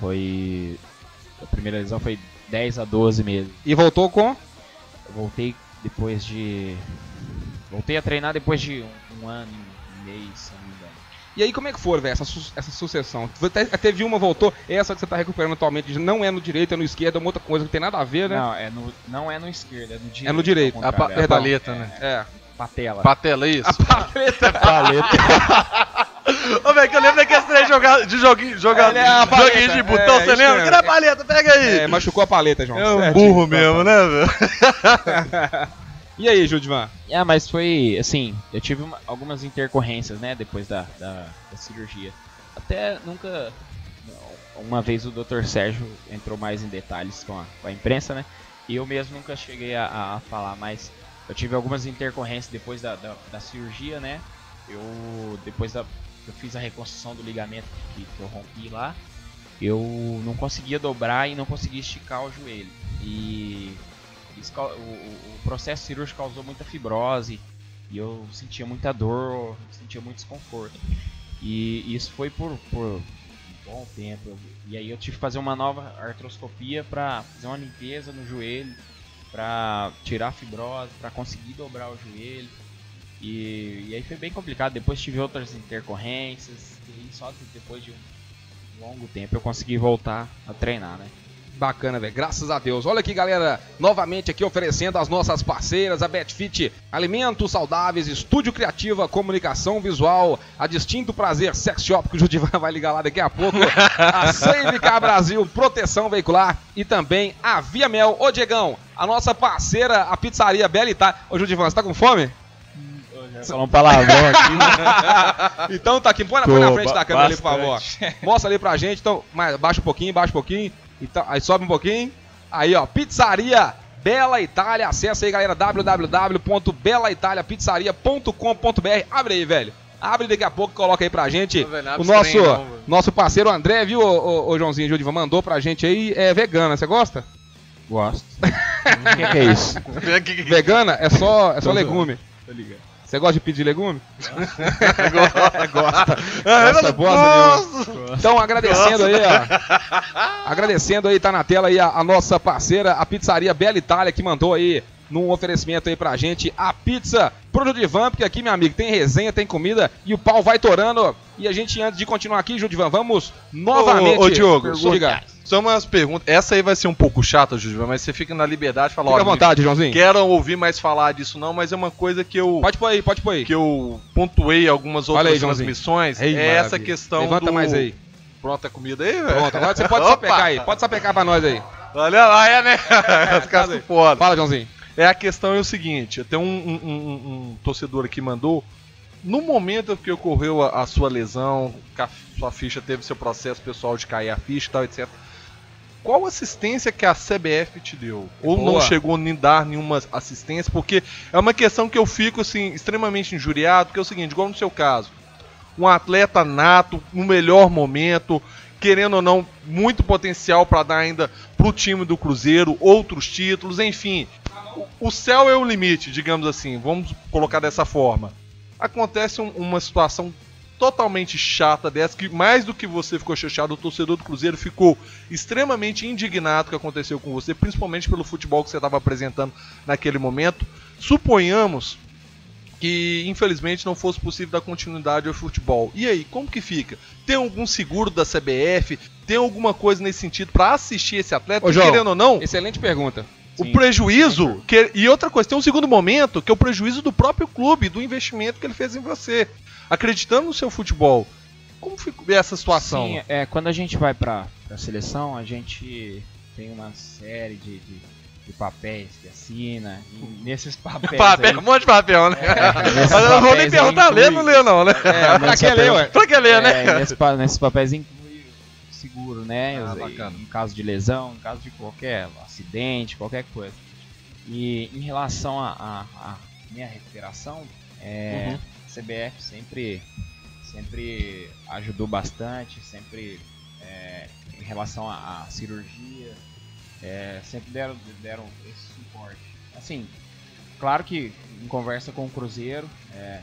Foi. A primeira lesão foi 10 a 12 meses. E voltou com? Eu voltei depois de. Voltei a treinar depois de um, um ano e meio, se não me engano. E aí, como é que foi, velho, essa, su- essa sucessão? Te- Teve uma, voltou, essa que você tá recuperando atualmente, não é no direito, é no esquerdo, é uma outra coisa que tem nada a ver, né? Não, é no, não é no esquerdo, é no direito. É no direito. A é a paleta, né? É. patela. Patela, é isso? A paleta. Ô, velho, que eu lembro daqueles três joga de joguinho, joga é a paleta, joguinho de é, botão, você isso lembra? mesmo. Que era a paleta, pega aí. É, machucou a paleta, João. É um burro mesmo, né, velho? E aí, Judivan? É, mas foi assim, eu tive uma- algumas intercorrências, né, depois da, da, da cirurgia. Até nunca. Uma vez o Dr. Sérgio entrou mais em detalhes com a, com a imprensa, né? E eu mesmo nunca cheguei a, a- a falar, mas eu tive algumas intercorrências depois da, da, da cirurgia, né? Eu. Depois da. Eu fiz a reconstrução do ligamento que, que eu rompi lá. Eu não conseguia dobrar e não conseguia esticar o joelho. E isso o, o- processo cirúrgico causou muita fibrose e eu sentia muita dor, sentia muito desconforto. E isso foi por, por um bom tempo. E aí eu tive que fazer uma nova artroscopia para fazer uma limpeza no joelho, para tirar a fibrose, para conseguir dobrar o joelho. E, e aí foi bem complicado. Depois tive outras intercorrências. E só de- depois de um longo tempo eu consegui voltar a treinar, né? Bacana, velho. Graças a Deus. Olha aqui, galera. Novamente aqui oferecendo as nossas parceiras, a Betfit Alimentos Saudáveis, Estúdio Criativa, Comunicação Visual, a Distinto Prazer Sex Shop, que o Judivan vai ligar lá daqui a pouco, a Save Car Brasil, Proteção Veicular e também a Via Mel. Ô, Diegão, a nossa parceira, a pizzaria Bela Itália. Ô, Judivan, você tá com fome? Falar um palavrão aqui. Então tá aqui, põe na, põe na frente da câmera ali, por favor. bastante. Mostra ali pra gente, então, mais, baixa um pouquinho, baixa um pouquinho. Então, aí sobe um pouquinho. Aí, ó, pizzaria Bela Itália. Acessa aí, galera, www.belaitaliapizzaria.com.br. Abre aí, velho. Abre daqui a pouco, coloca aí pra gente. Não, o nosso, não, nosso parceiro André, viu, ô, ô, ô Joãozinho Judiva, mandou pra gente aí, é vegana, você gosta? Gosto. O que, que é isso? Vegana é só, é só legume. Tô ligado. Você gosta de pedir legume? Gosta. Nossa, bosta nenhuma. Então, agradecendo aí, ó. Agradecendo aí, tá na tela aí a, a nossa parceira, a pizzaria Bela Itália, que mandou aí num oferecimento aí pra gente a pizza pro Judivan, porque aqui, meu amigo, tem resenha, tem comida e o pau vai torando. E a gente, antes de continuar aqui, Judivan, vamos novamente. Ô, ô, Diogo, Pergunta. só- Diga. São umas perguntas. Essa aí vai ser um pouco chata, Jujuba, mas você fica na liberdade de falar, Fica à vontade, Joãozinho. quero ouvir mais falar disso não, mas é uma coisa que eu Pode pôr aí, pode pôr aí. que eu pontuei algumas outras aí, transmissões Ei, é essa maravilha. questão Levanta do... mais aí. Pronto, a comida aí, velho? Pronto, agora você pode sapecar aí. Pode sapecar pra nós aí. Olha lá, é, né? Os caras foda. Fala, Joãozinho. É a questão é o seguinte, tem um, um- um- um torcedor aqui mandou, no momento que ocorreu a, a sua lesão, a sua ficha teve seu processo pessoal de cair a ficha e tal, etc. Qual assistência que a CBF te deu? Ou não Boa. chegou a dar nenhuma assistência? Porque é uma questão que eu fico assim extremamente injuriado, porque é o seguinte, igual no seu caso, um atleta nato, no melhor momento, querendo ou não, muito potencial para dar ainda pro time do Cruzeiro, outros títulos, enfim. O- O céu é o limite, digamos assim, vamos colocar dessa forma. Acontece um- uma situação totalmente chata dessa, que mais do que você ficou chateado, o torcedor do Cruzeiro ficou extremamente indignado com o que aconteceu com você, principalmente pelo futebol que você estava apresentando naquele momento. Suponhamos que infelizmente não fosse possível dar continuidade ao futebol. E aí, como que fica? Tem algum seguro da CBF? Tem alguma coisa nesse sentido para assistir esse atleta? Ô, João, querendo ou não, Excelente pergunta. o Sim. prejuízo. Que, e outra coisa, tem um segundo momento, que é o prejuízo do próprio clube, do investimento que ele fez em você. Acreditando no seu futebol. Como ficou essa situação? Sim, é, quando a gente vai pra, pra seleção, a gente tem uma série de, de, de papéis que assina. E nesses papéis. Papel, aí- um monte de papel, né? nesses Mas eu não vou nem perguntar, aí lê, não lê não, né? É, pra nesses que ler, ué? Pra que ler, né? É, nesse, pa- nesses papéis inclui o seguro, né? Ah, bacana. Em caso de lesão, em caso de qualquer acidente, qualquer coisa. E em relação à minha recuperação, é, Uhum. CBF sempre, sempre ajudou bastante, sempre é, em relação à, cirurgia, é, sempre deram, deram esse suporte. Assim, claro que em conversa com o Cruzeiro, é,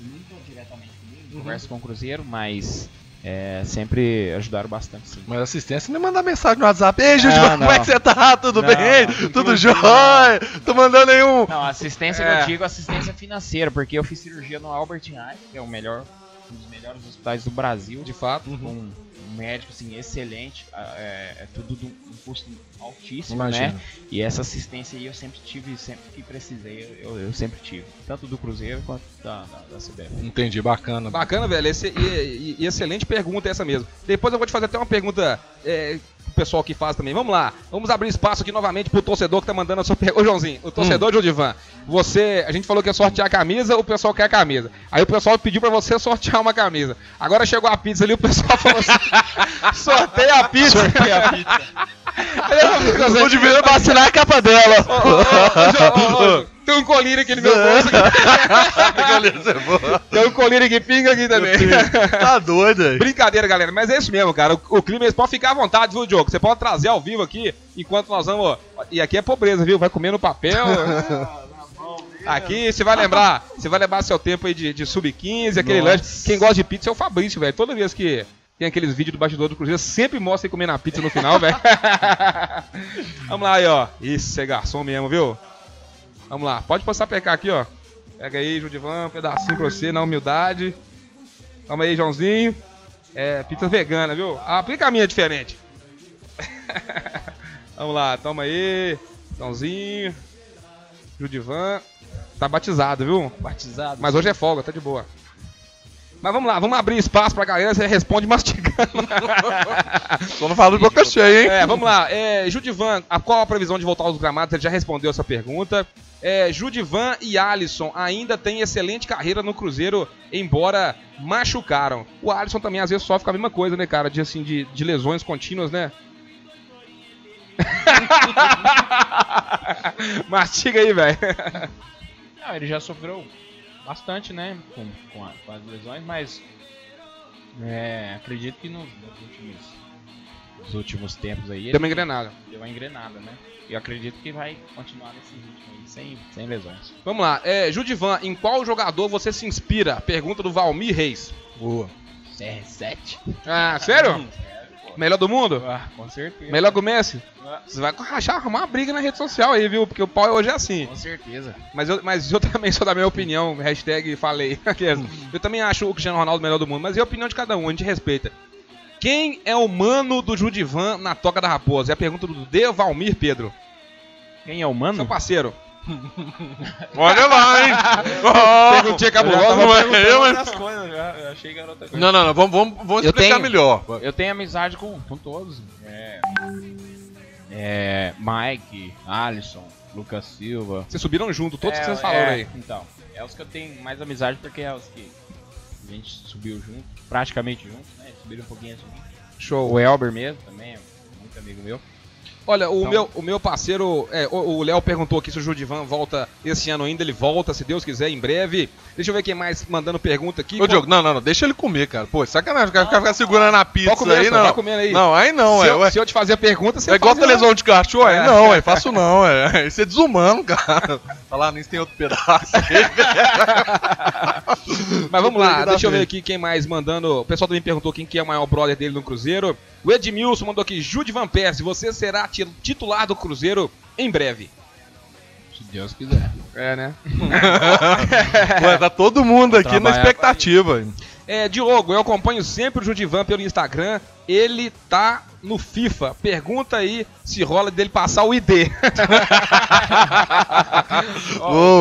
nunca diretamente comigo, Uhum. conversa com o Cruzeiro, mas é, sempre ajudaram bastante sim. Mas assistência nem mandar mensagem no WhatsApp. Ei, Júlio, Não, como é que você tá? Tudo Não, bem? não. Tudo jóia? Tô mandando aí um. Não, assistência É. que eu digo assistência financeira, porque eu fiz cirurgia no Albert Einstein, que é o melhor, um dos melhores hospitais do Brasil, De fato. com um médico assim excelente, é, é tudo de um um custo altíssimo, Imagina. né? E essa assistência aí eu sempre tive, sempre que precisei, eu, eu sempre tive, tanto do Cruzeiro quanto da, da, da CBF. Entendi, bacana. Bacana, velho. Esse- e, e- e excelente pergunta essa mesmo. Depois eu vou te fazer até uma pergunta é, pro pessoal que faz também. Vamos lá. Vamos abrir espaço aqui novamente pro torcedor que tá mandando a sua pergunta. Ô, Joãozinho, o torcedor Hum. de Odivan, você. A gente falou que ia sortear a camisa, o pessoal quer a camisa. Aí o pessoal pediu pra você sortear uma camisa. Agora chegou a pizza ali, o pessoal falou assim: sorteia a pizza. Sorteia a pizza. De ver vacinar a capa dela. Tem um colírio aqui no meu bolso. Tem um colírio que pinga aqui também. tá doido aí. Brincadeira, galera, mas é isso mesmo, cara. O, o clima, pode ficar à vontade, viu, Diogo? Você pode trazer ao vivo aqui, enquanto nós vamos. E aqui é pobreza, viu? Vai comer no papel. Aqui você vai lembrar, você vai lembrar seu tempo aí de, de sub-15, aquele Nossa. lanche. Quem gosta de pizza é o Fabrício, velho. Toda vez que tem aqueles vídeos do bastidor do Cruzeiro, sempre mostra ele comendo a pizza no final, velho. Vamos lá aí, ó. Isso, é garçom mesmo, viu? Vamos lá, pode passar pra cá aqui, ó. Pega aí, Judivan, um pedacinho pra você, na humildade. Toma aí, Joãozinho. É, pizza vegana, viu? Ah, aplica a minha diferente. Vamos lá, toma aí. Joãozinho. Judivan. Tá batizado, viu? Batizado. Mas hoje é folga, tá de boa. Mas vamos lá, vamos abrir espaço pra galera, você responde mastigando. Só não falo de boca cheia, hein? É, vamos lá. É, Judivan, a, qual a previsão de voltar aos gramados? Ele já respondeu essa pergunta. É, Judivan e Alisson ainda têm excelente carreira no Cruzeiro, embora machucaram. O Alisson também às vezes sofre com a mesma coisa, né, cara? De, assim, de, de lesões contínuas, né? Mastiga aí, velho. Não, ele já sofreu bastante, né? Com, com, a- com as lesões, mas é, acredito que nos, nos últimos, nos últimos tempos aí Deu uma engrenada. deu uma engrenada, né? E eu acredito que vai continuar nesse ritmo aí, sem, sem lesões. Vamos lá. É, Judivan, em qual jogador você se inspira? Pergunta do Valmir Reis. Boa. CR7? Ah, sério? Melhor do mundo? Ah, com certeza. Melhor que o Messi? Ah, Você vai rachar, arrumar uma briga na rede social aí, viu? Porque o pau hoje é assim. Com certeza. Mas eu, mas eu também sou da minha opinião. Hashtag falei. Aqueles. eu também acho o Cristiano Ronaldo o melhor do mundo. Mas é a opinião de cada um, a gente respeita. Quem é o mano do Judivan na Toca da Raposa? É a pergunta do D. Valmir Pedro. Quem é o Seu mano? parceiro. Olha lá, hein? Perguntinha cabulosa. não é eu, hein? Eu achei que era outra coisa. Não, não, não, vamos, vamos, vamos Eu explicar tenho- melhor. Eu tenho amizade com, com todos. É, é, Mike, Alisson, Lucas Silva. Vocês subiram junto, todos que É, vocês falaram é, aí. Então, é os que eu tenho mais amizade porque é os que a gente subiu junto, praticamente junto, né? Subiram um pouquinho de mim. Show. O Elber mesmo também, é muito amigo meu. Olha, o, Então- meu, o meu parceiro, é, o Léo perguntou aqui se o Judivan volta esse ano ainda. Ele volta, se Deus quiser, em breve. Deixa eu ver quem mais mandando pergunta aqui. Ô, Diogo, não, não, não, deixa ele comer, cara. Pô, sacanagem, o cara fica ficar segurando a pizza comer, aí, não. vai comendo aí. Não, aí não, se, é. eu, ué. se eu te fazer a pergunta, você É igual né? televisão de cachorro, É. não, é faço não, é. Isso é desumano, cara. Falar nisso tem outro pedaço. Mas vamos lá, deixa eu ver aqui quem mais mandando. O pessoal também perguntou quem que é o maior brother dele no Cruzeiro. O Edmilson mandou aqui, Jude Van Persie, você será titular do Cruzeiro em breve. Se Deus quiser. É, né? Ué, tá todo mundo aqui na expectativa. É, Diogo, eu acompanho sempre o Judivan pelo Instagram. Ele tá no FIFA. Pergunta aí se rola dele passar o ID.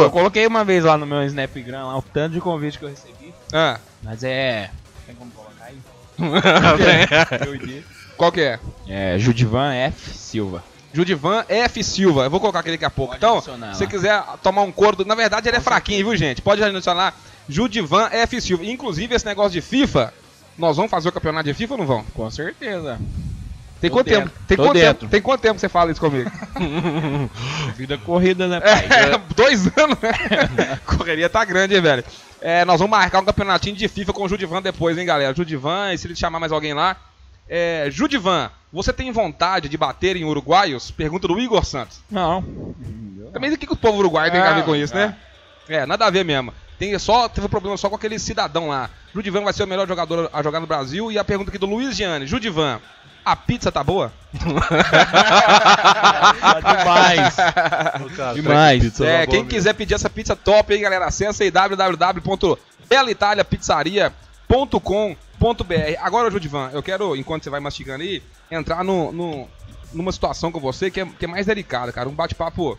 Eu coloquei uma vez lá no meu Snapgram, lá, o tanto de convite que eu recebi. Ah, Mas é. Tem como colocar aí? Meu ID. Qual que é? É Judivan F. Silva. Judivan F. Silva. Eu vou colocar aqui daqui a pouco. Pode então, se você quiser tomar um couro, do- na verdade ele é fraquinho, viu, gente? Pode adicionar Judivan F. Silva. Inclusive, esse negócio de FIFA, nós vamos fazer o campeonato de FIFA ou não vamos? Com certeza. Tem Tô quanto dentro. tempo? Tem Tô quanto dentro. tempo? Tem quanto tempo que você fala isso comigo? Vida corrida, né, pai? É, dois anos, né? Correria tá grande, hein, velho? É, nós vamos marcar um campeonatinho de FIFA com o Judivan depois, hein, galera? Judivan, e se ele chamar mais alguém lá. É, Judivan, você tem vontade de bater em uruguaios? Pergunta do Igor Santos. Não. Também o que, que o povo uruguaio tem a ver com isso, né? É, nada a ver mesmo. Tem só, teve um problema só com aquele cidadão lá. Judivan vai ser o melhor jogador a jogar no Brasil. E a pergunta aqui do Luiz Gianni. Judivan, a pizza tá boa? demais. Demais. É, quem quiser pedir essa pizza top aí, galera, acessa aí www.belaitaliapizzaria.com.br. Agora, Judivan, eu quero, enquanto você vai mastigando aí, entrar no, no- numa situação com você que é, que é mais delicada, cara. Um bate-papo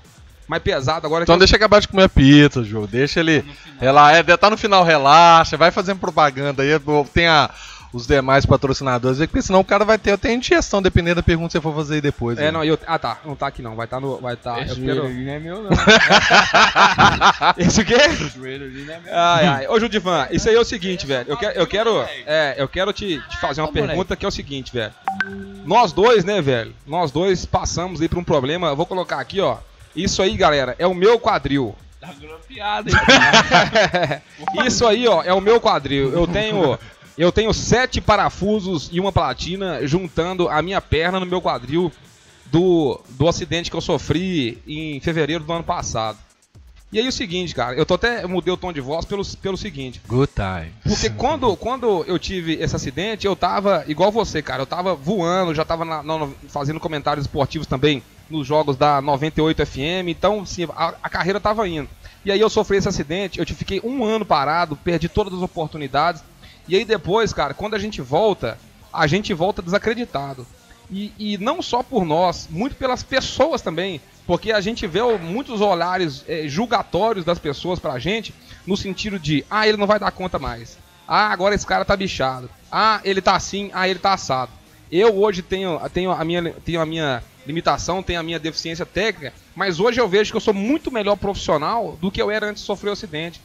mais pesado agora. Então que deixa acabar de comer a pizza, João. Deixa ele. Rela... É, tá no final, relaxa. Vai fazendo propaganda aí. Tem a- os demais patrocinadores porque senão o cara vai ter até indigestão, dependendo da pergunta que você for fazer aí depois. É, né? não, eu, ah tá, não tá aqui não, vai estar no, vai tá, eu Esse quero... joelho ali não é meu, não. Esse o quê? Esse joelho ali não é meu. Ai, ai. Ô, Judivan, isso aí é o seguinte, velho. Eu quero, eu quero, é, eu quero te, te fazer uma Ô, moleque. pergunta que é o seguinte, velho. Nós dois, né, velho? Nós dois passamos aí por um problema. Eu vou colocar aqui, ó. Isso aí, galera, é o meu quadril. Tá virando piada, hein? Isso aí, ó, é o meu quadril. Eu tenho, eu tenho sete parafusos e uma platina juntando a minha perna no meu quadril do, do acidente que eu sofri em fevereiro do ano passado. E aí o seguinte, cara, eu tô até eu mudei o tom de voz pelo, pelo seguinte. Good time. Porque quando, quando eu tive esse acidente, eu tava igual você, cara. Eu tava voando, já tava na- na- fazendo comentários esportivos também nos jogos da 98 FM. Então, sim, a, a carreira tava indo. E aí eu sofri esse acidente, eu te fiquei um ano parado, perdi todas as oportunidades. E aí depois, cara, quando a gente volta, a gente volta desacreditado. E, e não só por nós, muito pelas pessoas também. Porque a gente vê muitos olhares eh, julgatórios das pessoas pra gente, no sentido de, ah, ele não vai dar conta mais. Ah, agora esse cara tá bichado. Ah, ele tá assim, ah, ele tá assado. Eu hoje tenho, tenho, a, minha, tenho a minha limitação, tenho a minha deficiência técnica, mas hoje eu vejo que eu sou muito melhor profissional do que eu era antes de sofrer o acidente.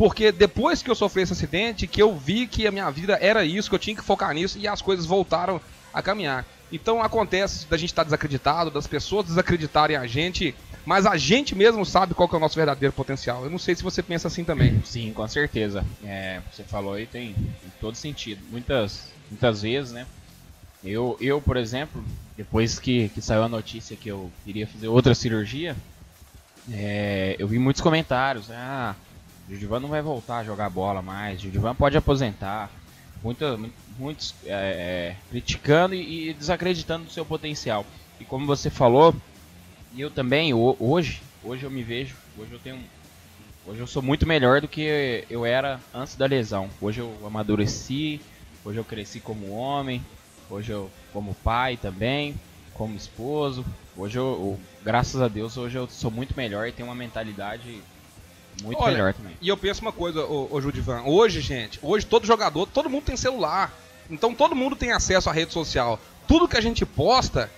Porque depois que eu sofri esse acidente, que eu vi que a minha vida era isso, que eu tinha que focar nisso e as coisas voltaram a caminhar. Então acontece da gente estar desacreditado, das pessoas desacreditarem a gente, mas a gente mesmo sabe qual é o nosso verdadeiro potencial. Eu não sei se você pensa assim também. Sim, com certeza. É, você falou aí tem, tem todo sentido. Muitas, muitas vezes, né? Eu, eu, por exemplo, depois que, que saiu a notícia que eu iria fazer outra cirurgia, é, eu vi muitos comentários. Ah, Judivan não vai voltar a jogar bola mais, Judivan pode aposentar. Muita, mu- muitos é, criticando e, e desacreditando do seu potencial. E como você falou, eu também, ho- hoje, hoje eu me vejo, hoje eu tenho Hoje eu sou muito melhor do que eu era antes da lesão. Hoje eu amadureci, hoje eu cresci como homem. Hoje eu como pai também, como esposo. Hoje eu- graças a Deus, hoje eu sou muito melhor e tenho uma mentalidade muito Olha, melhor também. E eu penso uma coisa, ô, ô Judivan. Hoje, gente, hoje todo jogador, todo mundo tem celular. Então todo mundo tem acesso à rede social. Tudo que a gente posta,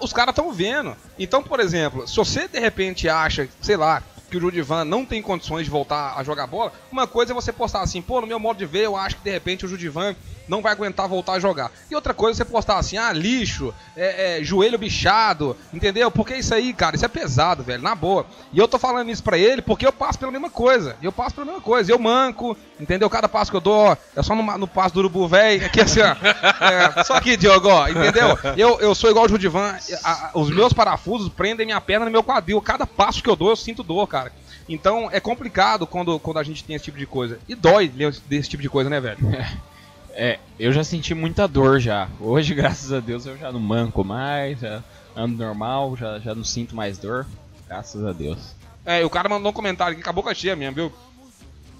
os caras estão vendo. Então, por exemplo, se você de repente acha, sei lá, que o Judivan não tem condições de voltar a jogar bola, uma coisa é você postar assim, pô, no meu modo de ver, eu acho que de repente o Judivan não vai aguentar voltar a jogar. E outra coisa você postar assim, ah, lixo, é, é, joelho bichado, entendeu? Porque isso aí, cara, isso é pesado, velho, na boa. E eu tô falando isso pra ele porque eu passo pela mesma coisa. Eu passo pela mesma coisa. Eu manco, entendeu? Cada passo que eu dou, é só no, no passo do urubu, velho. Aqui assim, ó. É, só aqui, Diogo, ó, entendeu? Eu, eu sou igual o Judivan. a- a- os meus parafusos prendem minha perna no meu quadril. Cada passo que eu dou, eu sinto dor, cara. Então é complicado quando, quando a gente tem esse tipo de coisa. E dói desse tipo de coisa, né, velho? É, eu já senti muita dor já. Hoje, graças a Deus, eu já não manco mais, já ando normal, já, já não sinto mais dor. Graças a Deus. É, o cara mandou um comentário aqui, acabou com a cheia mesmo, viu?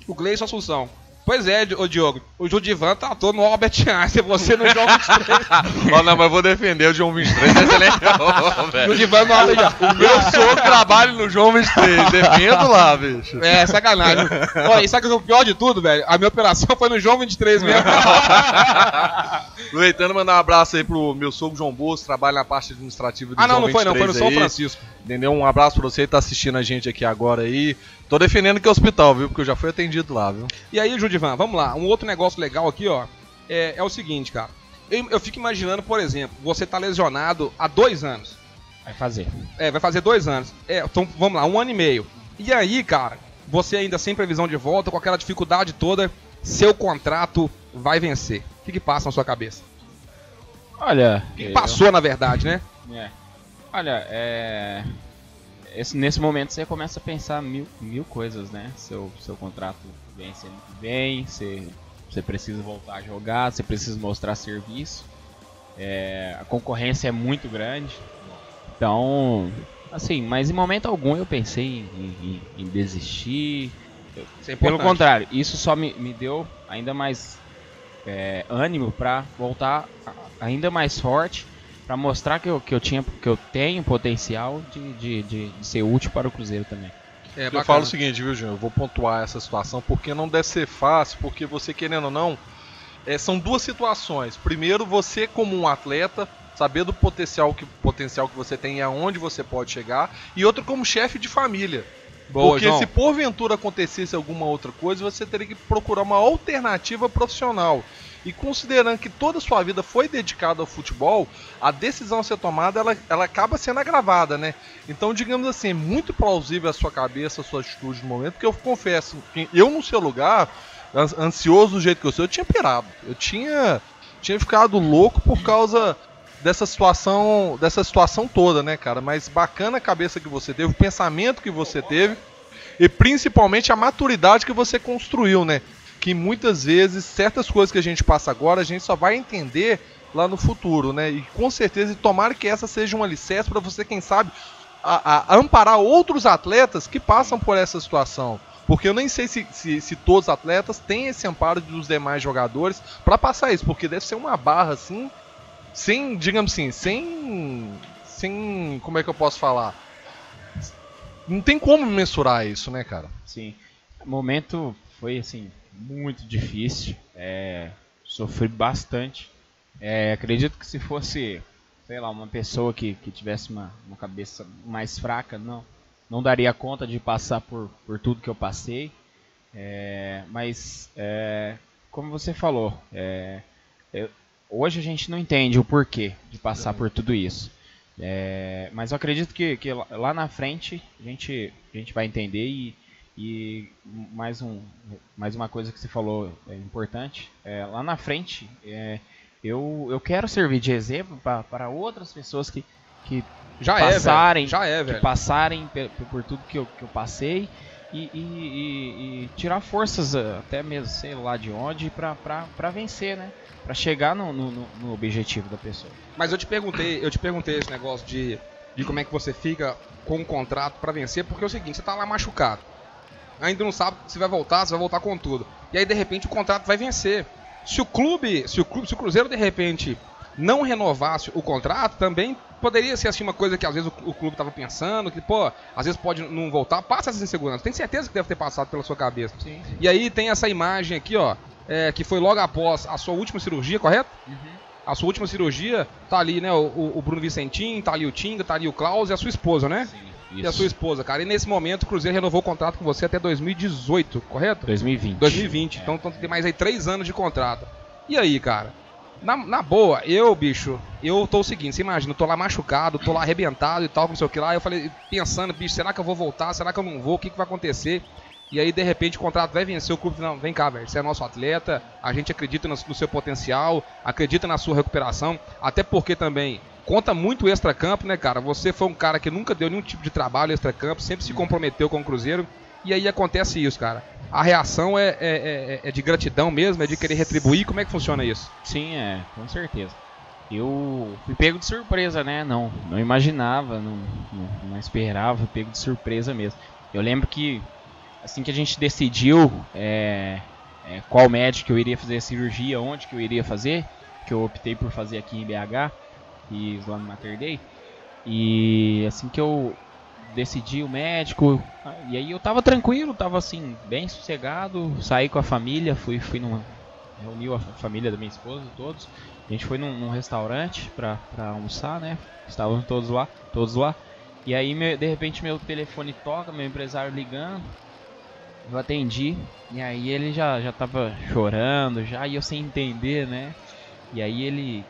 O Gleison Assunção. Pois é, ô Diogo, o Judivan tratou no Albert Einstein, você no jogo 23. Ó, não, mas vou defender o João 23, esse é legal, velho. Judivan no Albert Einstein. Meu sogro trabalha no João 23, defendo lá, bicho. É, sacanagem. Olha, e sabe o é o pior de tudo, velho? A minha operação foi no João 23 mesmo. Aproveitando, mandar um abraço aí pro meu sogro João Boas, trabalha na parte administrativa do ah, não, João não foi não, foi no 23 São. Francisco. Entendeu? Um abraço pra você que tá assistindo a gente aqui agora aí. Tô defendendo que é hospital, viu? Porque eu já fui atendido lá, viu? E aí, Judivan, vamos lá. Um outro negócio legal aqui, ó, é, é o seguinte, cara. Eu, eu fico imaginando, por exemplo, você tá lesionado há dois anos. Vai fazer. É, vai fazer dois anos. É, então vamos lá, um ano e meio. E aí, cara, você ainda sem previsão de volta, com aquela dificuldade toda, seu contrato vai vencer. O que, que passa na sua cabeça? Olha. O que, que eu- passou, na verdade, né? É. Olha, é. Esse, nesse momento você começa a pensar mil, mil coisas, né? Seu, seu contrato vence ano que vem, você, você precisa voltar a jogar, você precisa mostrar serviço. É, a concorrência é muito grande. Então, assim, mas em momento algum eu pensei em, em- em desistir. É Pelo contrário, isso só me, me deu ainda mais é, ânimo pra voltar ainda mais forte, pra mostrar que eu, que eu tinha que eu tenho potencial de, de, de, de ser útil para o Cruzeiro também. É, eu falo o seguinte, viu, Júnior? Eu vou pontuar essa situação porque não deve ser fácil, porque você querendo ou não, é, são duas situações. Primeiro, você como um atleta, saber do potencial que, potencial que você tem e aonde você pode chegar, e outro como chefe de família. Boa, porque João. se porventura acontecesse alguma outra coisa, você teria que procurar uma alternativa profissional. E considerando que toda a sua vida foi dedicada ao futebol, a decisão a ser tomada ela, ela acaba sendo agravada, né? Então, digamos assim, é muito plausível a sua cabeça, a sua atitude no momento, porque eu confesso que eu, no seu lugar, ans- ansioso do jeito que eu sou, eu tinha pirado. Eu tinha, tinha ficado louco por causa dessa situação, dessa situação toda, né, cara? Mas bacana a cabeça que você teve, o pensamento que você teve e principalmente a maturidade que você construiu, né? Que muitas vezes certas coisas que a gente passa agora, a gente só vai entender lá no futuro, né? E com certeza, tomara que essa seja um alicerce para você, quem sabe, a, a amparar outros atletas que passam por essa situação. Porque eu nem sei se, se, se todos os atletas têm esse amparo dos demais jogadores para passar isso, porque deve ser uma barra assim, sem, digamos assim, sem. Sem. Como é que eu posso falar? Não tem como mensurar isso, né, cara? Sim. Momento foi assim muito difícil. É, sofri bastante. É, acredito que se fosse, sei lá, uma pessoa que, que tivesse uma, uma cabeça mais fraca, não, não daria conta de passar por, por tudo que eu passei. É, mas, é, como você falou, é, eu- hoje a gente não entende o porquê de passar por tudo isso. É, mas eu acredito que, que lá- lá na frente a gente, a gente vai entender e, e mais, um, mais uma coisa que você falou é importante. É, lá na frente é, eu, eu quero servir de exemplo para outras pessoas que, que Já passarem, é. Já é, que passarem por, tudo que eu, que eu passei e, e- e- e tirar forças eh, até mesmo, sei lá de onde, pra vencer, né? Pra chegar no, no, no- objetivo da pessoa. Mas eu te perguntei, eu te perguntei esse negócio de, de como é que você fica com um contrato pra vencer, porque é o seguinte, você tá lá machucado. Ainda não sabe se vai voltar, se vai voltar com tudo. E aí de repente o contrato vai vencer. Se o clube, se o clube, se o Cruzeiro de repente não renovasse o contrato, também poderia ser assim uma coisa que às vezes o, o clube estava pensando, que, pô, às vezes pode não voltar, passa essas inseguranças. Tem certeza que deve ter passado pela sua cabeça. Sim. E aí tem essa imagem aqui, ó, é, que foi logo após a sua última cirurgia, correto? A sua última cirurgia, tá ali, né, o, o- o Bruno Vicentim, tá ali o Tinga, tá ali o Klaus e a sua esposa, né? Sim. E a sua esposa, cara. E nesse momento o Cruzeiro renovou o contrato com você até 2018, correto? 2020. 2020. Então, então tem mais aí três anos de contrato. E aí, cara? Na, na boa, eu, bicho, eu tô o seguinte, você imagina, eu tô lá machucado, tô lá arrebentado e tal, não sei o que lá. Eu falei, pensando, bicho, será que eu vou voltar? Será que eu não vou? O que, que vai acontecer? E aí, de repente, o contrato vai vencer, o clube não, vem cá, velho, você é nosso atleta, a gente acredita no, no seu potencial, acredita na sua recuperação, até porque também conta muito o extracampo, né, cara? Você foi um cara que nunca deu nenhum tipo de trabalho extracampo, sempre se comprometeu com o Cruzeiro, e aí acontece isso, cara. A reação é, é- é- é de gratidão mesmo, é de querer retribuir, como é que funciona isso? Sim, é, com certeza. Eu fui pego de surpresa, né? Não, não imaginava, não, não, não esperava, fui pego de surpresa mesmo. Eu lembro que assim que a gente decidiu é, é, qual médico eu iria fazer a cirurgia, onde que eu iria fazer, que eu optei por fazer aqui em BH, lá no Mater Dei. E assim que eu decidi o médico, e aí eu tava tranquilo, tava assim, bem sossegado, saí com a família, fui, fui numa. Reuniu a família da minha esposa, todos. A gente foi num, num restaurante pra, pra almoçar, né? Estávamos todos lá, todos lá. E aí, meu- de repente, meu telefone toca, meu empresário ligando. Eu atendi, e aí ele já, já tava chorando, já, e eu sem entender, né? E aí ele.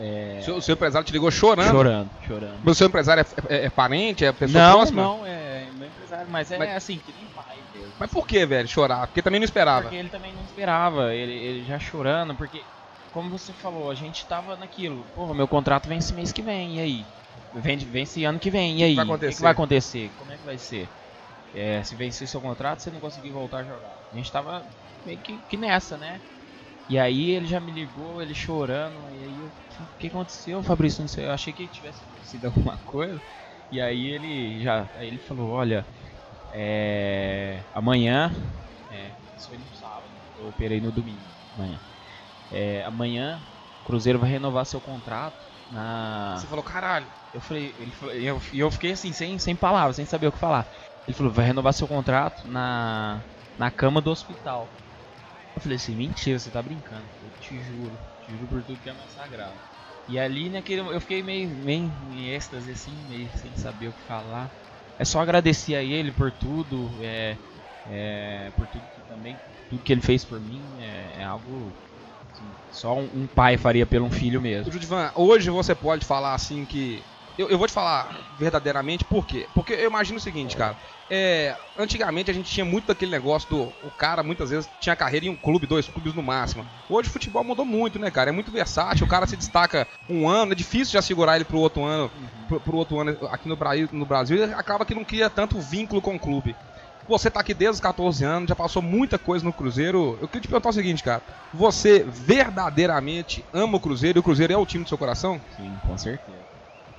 É, seu, seu empresário te ligou chorando, chorando, chorando. mas o seu empresário é, é- é parente, é pessoa Não, próxima? não, é meu empresário, mas é Mas- assim, que nem pai. Mas por que, velho, chorar? Porque também não esperava. Porque ele também não esperava, ele, ele já chorando, porque, como você falou, a gente tava naquilo, porra, meu contrato vence mês que vem, e aí? Vence, vence ano que vem, e aí? vai O que, acontecer? que vai acontecer? Como é que vai ser? É, se vencer seu contrato, você não conseguir voltar a jogar. A gente tava meio que, que nessa, né? E aí ele já me ligou, ele chorando, e aí eu, o que aconteceu, Fabrício? Não sei, eu achei que tivesse acontecido alguma coisa. E aí ele já, aí ele falou, olha, é, amanhã, é, isso foi no sábado, eu operei no domingo, amanhã. É, amanhã o Cruzeiro vai renovar seu contrato na. Você falou, caralho. Eu falei, ele falou, e eu, eu fiquei assim, sem, sem palavras, sem saber o que falar. Ele falou, vai renovar seu contrato na, na cama do hospital. Eu falei assim, mentira, você tá brincando. Eu te juro, te juro por tudo que é mais sagrado. E ali naquele eu fiquei meio, meio em êxtase, assim, meio sem saber o que falar. É só agradecer a ele por tudo, é, é, por tudo que também, tudo que ele fez por mim, é, é algo assim, só um, um pai faria pelo um filho mesmo. Judivan, hoje você pode falar assim que. Eu, eu vou te falar verdadeiramente por quê? Porque eu imagino o seguinte, cara. É, antigamente a gente tinha muito daquele negócio do. O cara muitas vezes tinha carreira em um clube, dois clubes no máximo. Hoje o futebol mudou muito, né, cara? É muito versátil. O cara se destaca um ano, é difícil já segurar ele pro outro ano. Pro, pro outro ano aqui no Brasil, no Brasil, e acaba que não cria tanto vínculo com o clube. Você tá aqui desde os 14 anos, já passou muita coisa no Cruzeiro. Eu queria te perguntar o seguinte, cara. Você verdadeiramente ama o Cruzeiro e o Cruzeiro é o time do seu coração? Sim, com certeza.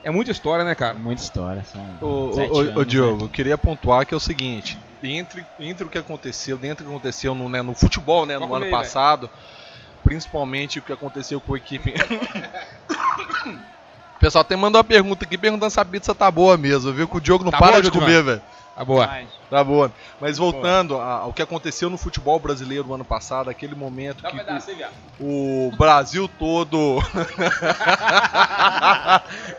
É muita história, né, cara? Muita história, são sete ô, anos, ô, Diogo, né? eu queria pontuar que é o seguinte, entre, entre o que aconteceu, dentro do que aconteceu no, né, no futebol, né, no ano passado, principalmente o que aconteceu com a equipe. o pessoal até mandou uma pergunta aqui perguntando se a pizza tá boa mesmo, viu? Que o Diogo não Tá para boa, de comer, velho. Tá boa. Mas, Tá boa. Mas voltando a- ao que aconteceu no futebol brasileiro no ano passado, aquele momento que o Brasil todo.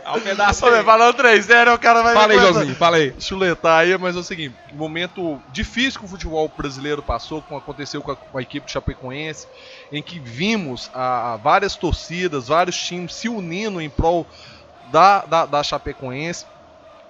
Dá um pedaço velho, Falando 3-0, o cara vai Fala aí, Joãozinho, fala aí. chuletar aí, mas é o seguinte, momento difícil que o futebol brasileiro passou, como aconteceu com a, com a equipe de Chapecoense, em que vimos a, a várias torcidas, vários times se unindo em prol da, da, da Chapecoense.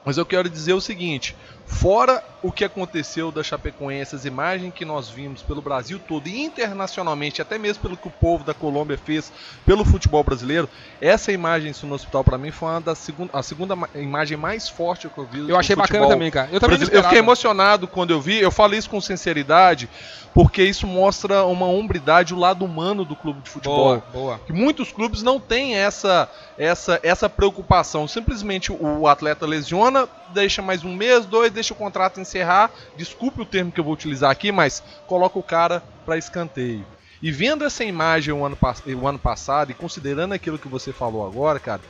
Mas eu quero dizer o seguinte, fora o que aconteceu da Chapecoense, as imagens que nós vimos pelo Brasil todo e internacionalmente, até mesmo pelo que o povo da Colômbia fez pelo futebol brasileiro, essa imagem no hospital para mim foi uma da segunda, a segunda ma- imagem mais forte que eu vi. Eu achei bacana também, cara. Eu também. Eu fiquei emocionado quando eu vi. Eu falei isso com sinceridade, porque isso mostra uma hombridade, o lado humano do clube de futebol. Boa, boa. Que muitos clubes não têm essa, essa, essa preocupação. Simplesmente o atleta lesiona, deixa mais um mês, dois, deixa o contrato encerrar. Desculpe o termo que eu vou utilizar aqui, mas coloca o cara para escanteio. E vendo essa imagem o ano, o ano passado e considerando aquilo que você falou agora, cara,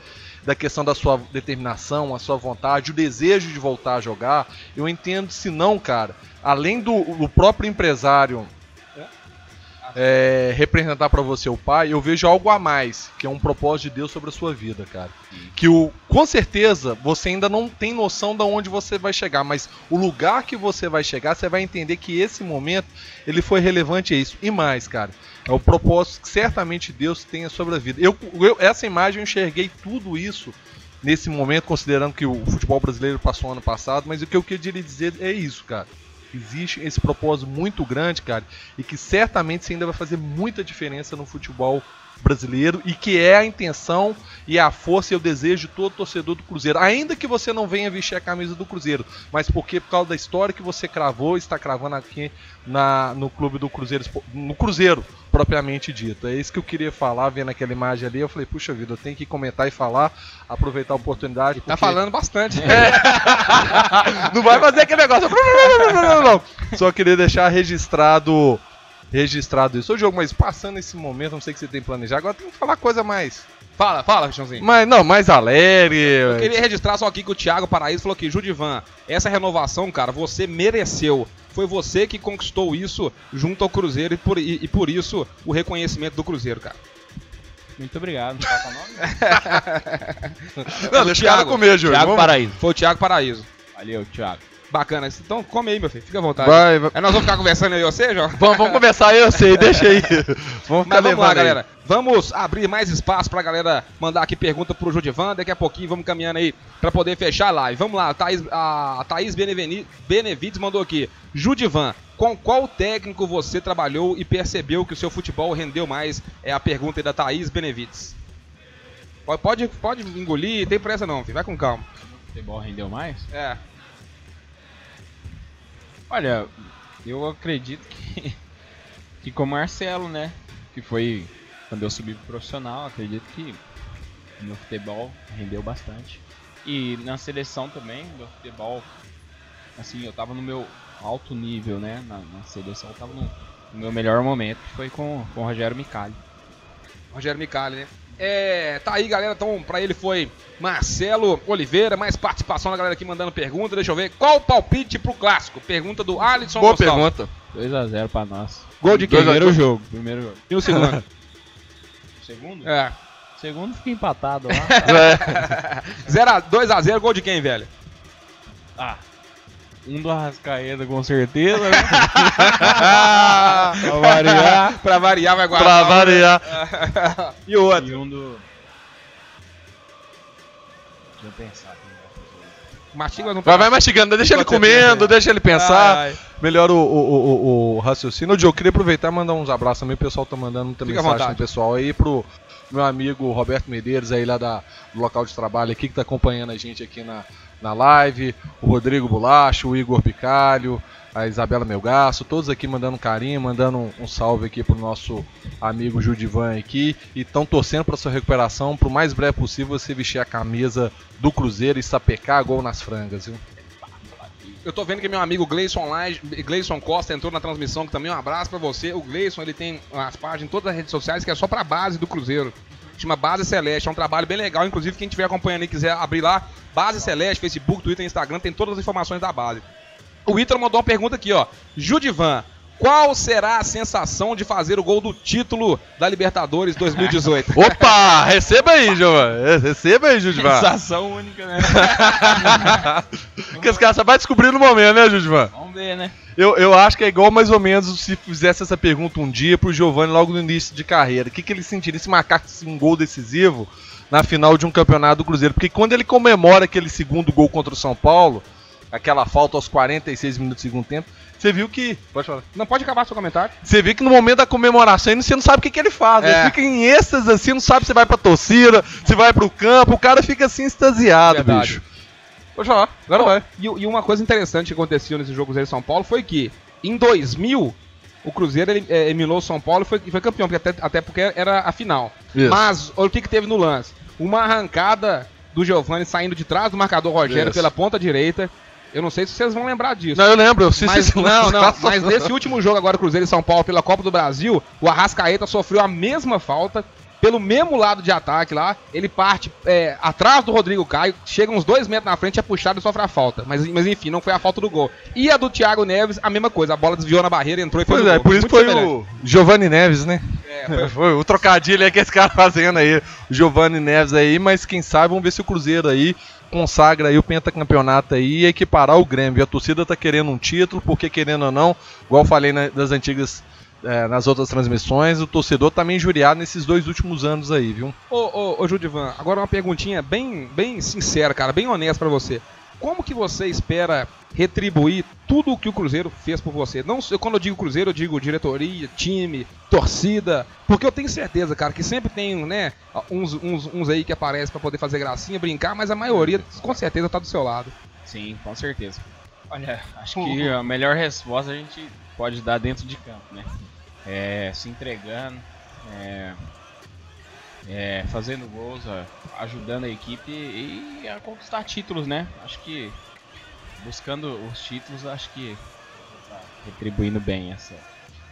da questão da sua determinação, a sua vontade, o desejo de voltar a jogar, eu entendo se não, cara, além do, do próprio empresário é, representar pra você o pai, eu vejo algo a mais, que é um propósito de Deus sobre a sua vida, cara. Que o, com certeza você ainda não tem noção de onde você vai chegar, mas o lugar que você vai chegar, você vai entender que esse momento ele foi relevante a isso. E mais, cara, é o propósito que certamente Deus tenha sobre a vida. Eu, eu- essa imagem eu enxerguei tudo isso nesse momento, considerando que o futebol brasileiro passou ano passado, mas o que eu queria dizer é isso, cara. Existe esse propósito muito grande, cara, e que certamente isso ainda vai fazer muita diferença no futebol brasileiro e que é a intenção e a força e o desejo de todo torcedor do Cruzeiro. Ainda que você não venha vestir a camisa do Cruzeiro, mas porque por causa da história que você cravou, está cravando aqui na, no clube do Cruzeiro, no Cruzeiro propriamente dito. É isso que eu queria falar, vendo aquela imagem ali, eu falei, puxa vida, eu tenho que comentar e falar, aproveitar a oportunidade. Tá porque- falando bastante. não vai fazer aquele negócio. Não, não. Só queria deixar registrado registrado isso. Ô, jogo, mas passando esse momento, não sei o que você tem planejado, agora tem que falar coisa mais. Fala, fala, Cristianzinho. Mas não, mais alegre. Eu queria registrar só aqui que o Thiago Paraíso falou aqui, Judivan, essa renovação, cara, você mereceu. Foi você que conquistou isso junto ao Cruzeiro e por, e, e por isso o reconhecimento do Cruzeiro, cara. Muito obrigado. Que? Não, deixa o cara Thiago. comer, Júlio. Thiago Vamos- Paraíso. Foi o Thiago Paraíso. Valeu, Thiago. Bacana. Então come aí, meu filho. Fica à vontade. Vai, vai. Aí nós vamos ficar conversando aí, você, João? Vamos, vamos começar, eu sei, deixa aí. Vamos ficar Mas vamos lá, aí. galera. Vamos abrir mais espaço pra galera mandar aqui pergunta pro Judivan. Daqui a pouquinho vamos caminhando aí pra poder fechar a live. Vamos lá, a Thaís, a Thaís Beneveni- Benevides mandou aqui. Judivan, com qual técnico você trabalhou e percebeu que o seu futebol rendeu mais? É a pergunta aí da Thaís Benevides. Pode, pode, pode engolir, tem pressa não, filho. vai com calma. O futebol rendeu mais? É. Olha, eu acredito que, que com o Marcelo, né? Que foi quando eu subi pro profissional, acredito que meu futebol rendeu bastante. E na seleção também, meu futebol, assim, eu tava no meu alto nível, né? Na, na seleção eu tava no, no meu melhor momento, que foi com, com o Rogério Micali. Rogério Micali, né? É, tá aí, galera. Então, pra ele foi Marcelo Oliveira. Mais participação da galera aqui mandando pergunta. Deixa eu ver. Qual o palpite pro clássico? Pergunta do Alisson Boa Gonçalves. pergunta. 2x0 pra nós. Gol de quem? Primeiro jogo. Primeiro jogo. E o segundo? Segundo? é. Segundo fica empatado lá. 2x0, gol de quem, velho? Ah, um do Arrascaeta com certeza, né? pra variar. pra variar, vai guardar. Pra variar. e o outro? e um do. Deixa eu pensar. Quem vai vai mastigando, deixa ele comendo, deixa ele pensar. Ai, ai. Melhor o, o, o, o- raciocínio. Ô, Diogo, queria aproveitar e mandar uns abraços também. O pessoal tá mandando muita Fica mensagem pro pessoal aí pro meu amigo Roberto Medeiros aí lá da, do local de trabalho aqui que tá acompanhando a gente aqui na, na live. O Rodrigo Bulacho, o Igor Bicalho, a Isabela Melgaço, todos aqui mandando um carinho, mandando um, um salve aqui pro nosso amigo Judivan aqui. E estão torcendo pra sua recuperação, pro mais breve possível você vestir a camisa do Cruzeiro e sapecar gol nas frangas, viu? Eu tô vendo que meu amigo Gleison, Laje- Gleison Costa entrou na transmissão, que também um abraço pra você. O Gleison, ele tem as páginas em todas as redes sociais, que é só pra base do Cruzeiro. Chama Base Celeste, é um trabalho bem legal. Inclusive, quem estiver acompanhando e quiser abrir lá, Base Celeste, Facebook, Twitter, Instagram, tem todas as informações da base. O Ítalo mandou uma pergunta aqui, ó. Judivan, qual será a sensação de fazer o gol do título da Libertadores 2018? Opa! Receba aí, Giovanni. Receba aí, Judivan. Sensação única, né? Porque os caras só vai descobrir no momento, né, Judivan? Vamos ver, né? Eu, eu acho que é igual mais ou menos se fizesse essa pergunta um dia pro Giovanni logo no início de carreira. O que, que ele sentiria se marcasse um gol decisivo na final de um campeonato do Cruzeiro? Porque quando ele comemora aquele segundo gol contra o São Paulo, aquela falta aos 46 minutos do segundo tempo, você viu que. Pode falar. Não pode acabar seu comentário. Você vê que no momento da comemoração você não sabe o que, que ele faz. É. Ele fica em êxtase assim, não sabe se vai pra torcida, se vai pro campo. O cara fica assim extasiado, Verdade. bicho. Pode falar, agora vai. E, e uma coisa interessante que aconteceu nesse jogo Cruzeiro São Paulo foi que, em 2000, o Cruzeiro ele, é, eliminou o São Paulo e foi, foi campeão, porque até, até porque era a final. Isso. Mas, olha o que, que teve no lance. Uma arrancada do Giovani saindo de trás do marcador Rogério Isso. pela ponta direita. Eu não sei se vocês vão lembrar disso. Não, eu lembro, eu Mas, não, não, mas nesse último jogo agora, Cruzeiro e São Paulo, pela Copa do Brasil, o Arrascaeta sofreu a mesma falta, pelo mesmo lado de ataque lá, ele parte é, atrás do Rodrigo Caio, chega uns dois metros na frente, é puxado e sofre a falta. Mas, mas enfim, não foi a falta do gol. E a do Thiago Neves, a mesma coisa, a bola desviou na barreira, entrou e foi Pois é, gol. por isso Muito foi semelhante. o Giovanni Neves, né? É, foi- Foi o trocadilho aí que esse cara fazendo aí, o Giovanni Neves aí, mas quem sabe, vamos ver se o Cruzeiro aí consagra aí o pentacampeonato aí e equiparar o Grêmio. A torcida tá querendo um título, porque querendo ou não, igual falei na- das antigas, eh, nas outras transmissões, o torcedor tá meio injuriado nesses dois últimos anos aí, viu? Ô, ô, ô Judivan, agora uma perguntinha bem, bem sincera, cara, bem honesta pra você. Como que você espera retribuir tudo o que o Cruzeiro fez por você? Não, eu- quando eu digo Cruzeiro, eu digo diretoria, time, torcida, porque eu tenho certeza, cara, que sempre tem, né, uns, uns, uns aí que aparecem pra poder fazer gracinha, brincar, mas a maioria com certeza tá do seu lado. Sim, com certeza. Olha, acho que a melhor resposta a gente pode dar dentro de campo, né? É, se entregando, é, é, fazendo gols, ajudando a equipe e a conquistar títulos, né? Acho que buscando os títulos, acho que tá retribuindo bem essa.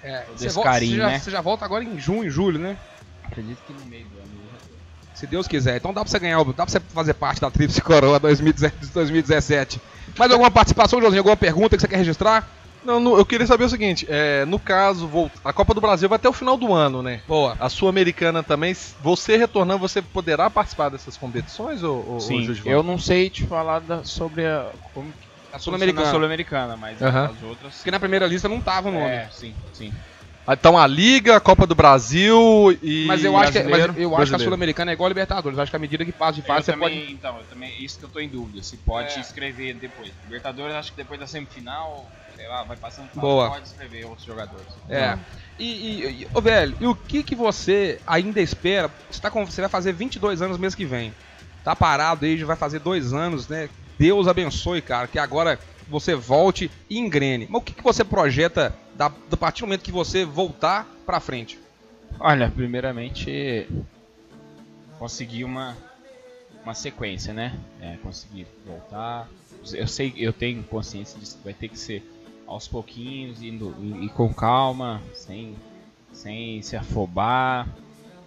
É, você, esse vol- carinho, você já, né? você já volta agora em junho, julho, né? Acredito que no meio do ano. né? Se Deus quiser. Então dá pra você ganhar, o- dá pra você fazer parte da Tríplice Coroa 2017 2017. Mais alguma participação, Joãozinho? Alguma pergunta que você quer registrar? Não, no- eu queria saber o seguinte, é, no caso, vol- a Copa do Brasil vai até o final do ano, né? Boa. A Sul-Americana também, você retornando, você poderá participar dessas competições, ou, ou, Sim, Judivan? eu não sei te falar da- sobre a como que A Sul-Americana. Sul-Americana, mas Aham. as outras Porque na primeira lista não tava o nome. É, sim, sim. Ah, Então a Liga, a Copa do Brasil e. Mas eu acho, que, mas Brasileiro. eu acho que a. Sul-Americana é igual a Libertadores. Eu acho que à medida que passa de fase, você também, pode. então, eu também, isso que eu tô em dúvida, se pode É. escrever depois. Libertadores, acho que depois da semifinal, sei lá, vai passando fase, Boa. pode escrever outros jogadores. É. E, e, e- ô, velho, e o que, que você ainda espera? Você, tá com, você vai fazer 22 anos mês que vem. Tá parado aí, já vai fazer dois anos, né? Deus abençoe, cara, que agora você volte e engrene. Mas o que, que você projeta da, do partir do momento que você voltar pra frente? Olha, primeiramente, conseguir uma, uma sequência, né? É, conseguir voltar. Eu sei, eu tenho consciência disso que vai ter que ser aos pouquinhos, indo e, e com calma, sem, sem se afobar.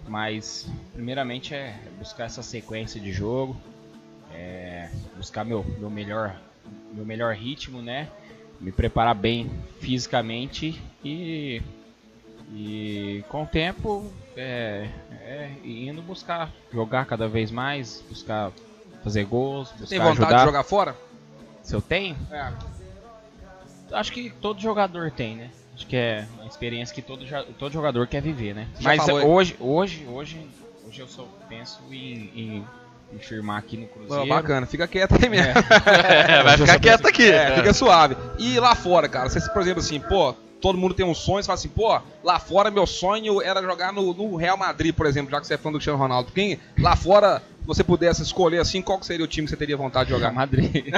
Mas, primeiramente, é buscar essa sequência de jogo, é, buscar meu, meu, melhor, meu melhor ritmo, né? Me preparar bem fisicamente e e com o tempo, é, é, indo buscar jogar cada vez mais, buscar fazer gols, buscar Tem vontade ajudar. de jogar fora? Se eu tenho, É. acho que todo jogador tem, né? Acho que é uma experiência que todo, todo jogador quer viver, né? Já Mas falou hoje, hoje, hoje, hoje eu só penso em, em, em firmar aqui no Cruzeiro. bacana, fica quieto aí mesmo. É, vai ficar quieto aqui. É, fica suave. E lá fora, cara, você, por exemplo, assim, pô, todo mundo tem um sonho, você fala assim, pô, lá fora meu sonho era jogar no, no Real Madrid, por exemplo, já que você é fã do Cristiano Ronaldo. Quem lá fora você pudesse escolher assim, qual seria o time que você teria vontade de Real jogar? Madrid.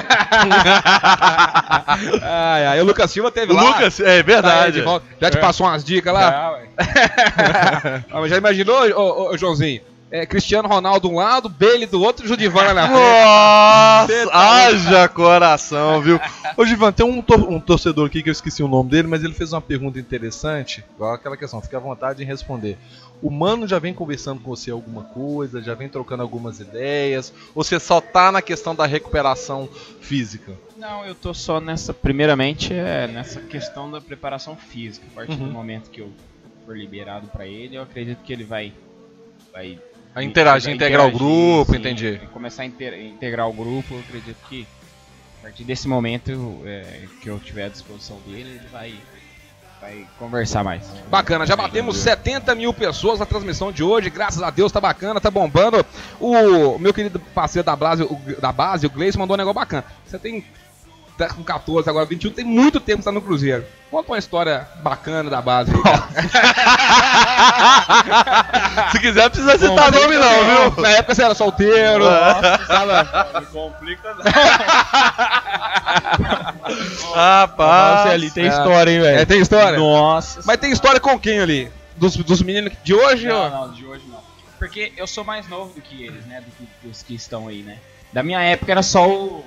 ai, ai, o Lucas Silva teve O lá. Lucas, é tá aí verdade. de volta. Já te passou umas dicas lá? Já. Ah, mas já imaginou, ô, ô, ô, Joãozinho? É, Cristiano Ronaldo de um lado, Bailey do outro e Judivan na frente. Nossa, tá haja coração, viu? Ô, Givan, tem um, tor- um torcedor aqui que eu esqueci o nome dele, mas ele fez uma pergunta interessante. Igual aquela questão, fica à vontade em responder. O Mano já vem conversando com você alguma coisa, já vem trocando algumas ideias, ou você só tá na questão da recuperação física? Não, eu tô só nessa. Primeiramente, é nessa questão da preparação física. A partir Uhum. do momento que eu for liberado pra ele, eu acredito que ele vai. Vai A interagir, integrar o grupo, sim, entendi. Começar a integrar o grupo, eu acredito que a partir desse momento é, que eu tiver à disposição dele, ele vai, vai conversar mais. Bacana, já batemos 70 mil pessoas na transmissão de hoje, graças a Deus tá bacana, tá bombando. O meu querido parceiro da base, o, da base, o Gleice, mandou um negócio bacana. Você tem, tá com 14, agora 21, tem muito tempo que tá no Cruzeiro. Conta uma história bacana da base. Se quiser, precisa citar nome não, viu? Na época você era solteiro, sabe? Não complica não. Rapaz. ali tem é. história, hein, velho? É, tem história? Nossa. Mas tem história com quem ali? Dos, dos meninos de hoje? Não, ou- não, de hoje não. Porque eu ssou mais novo do que eles, né? Do que os que estão aí, né? Da minha época era só o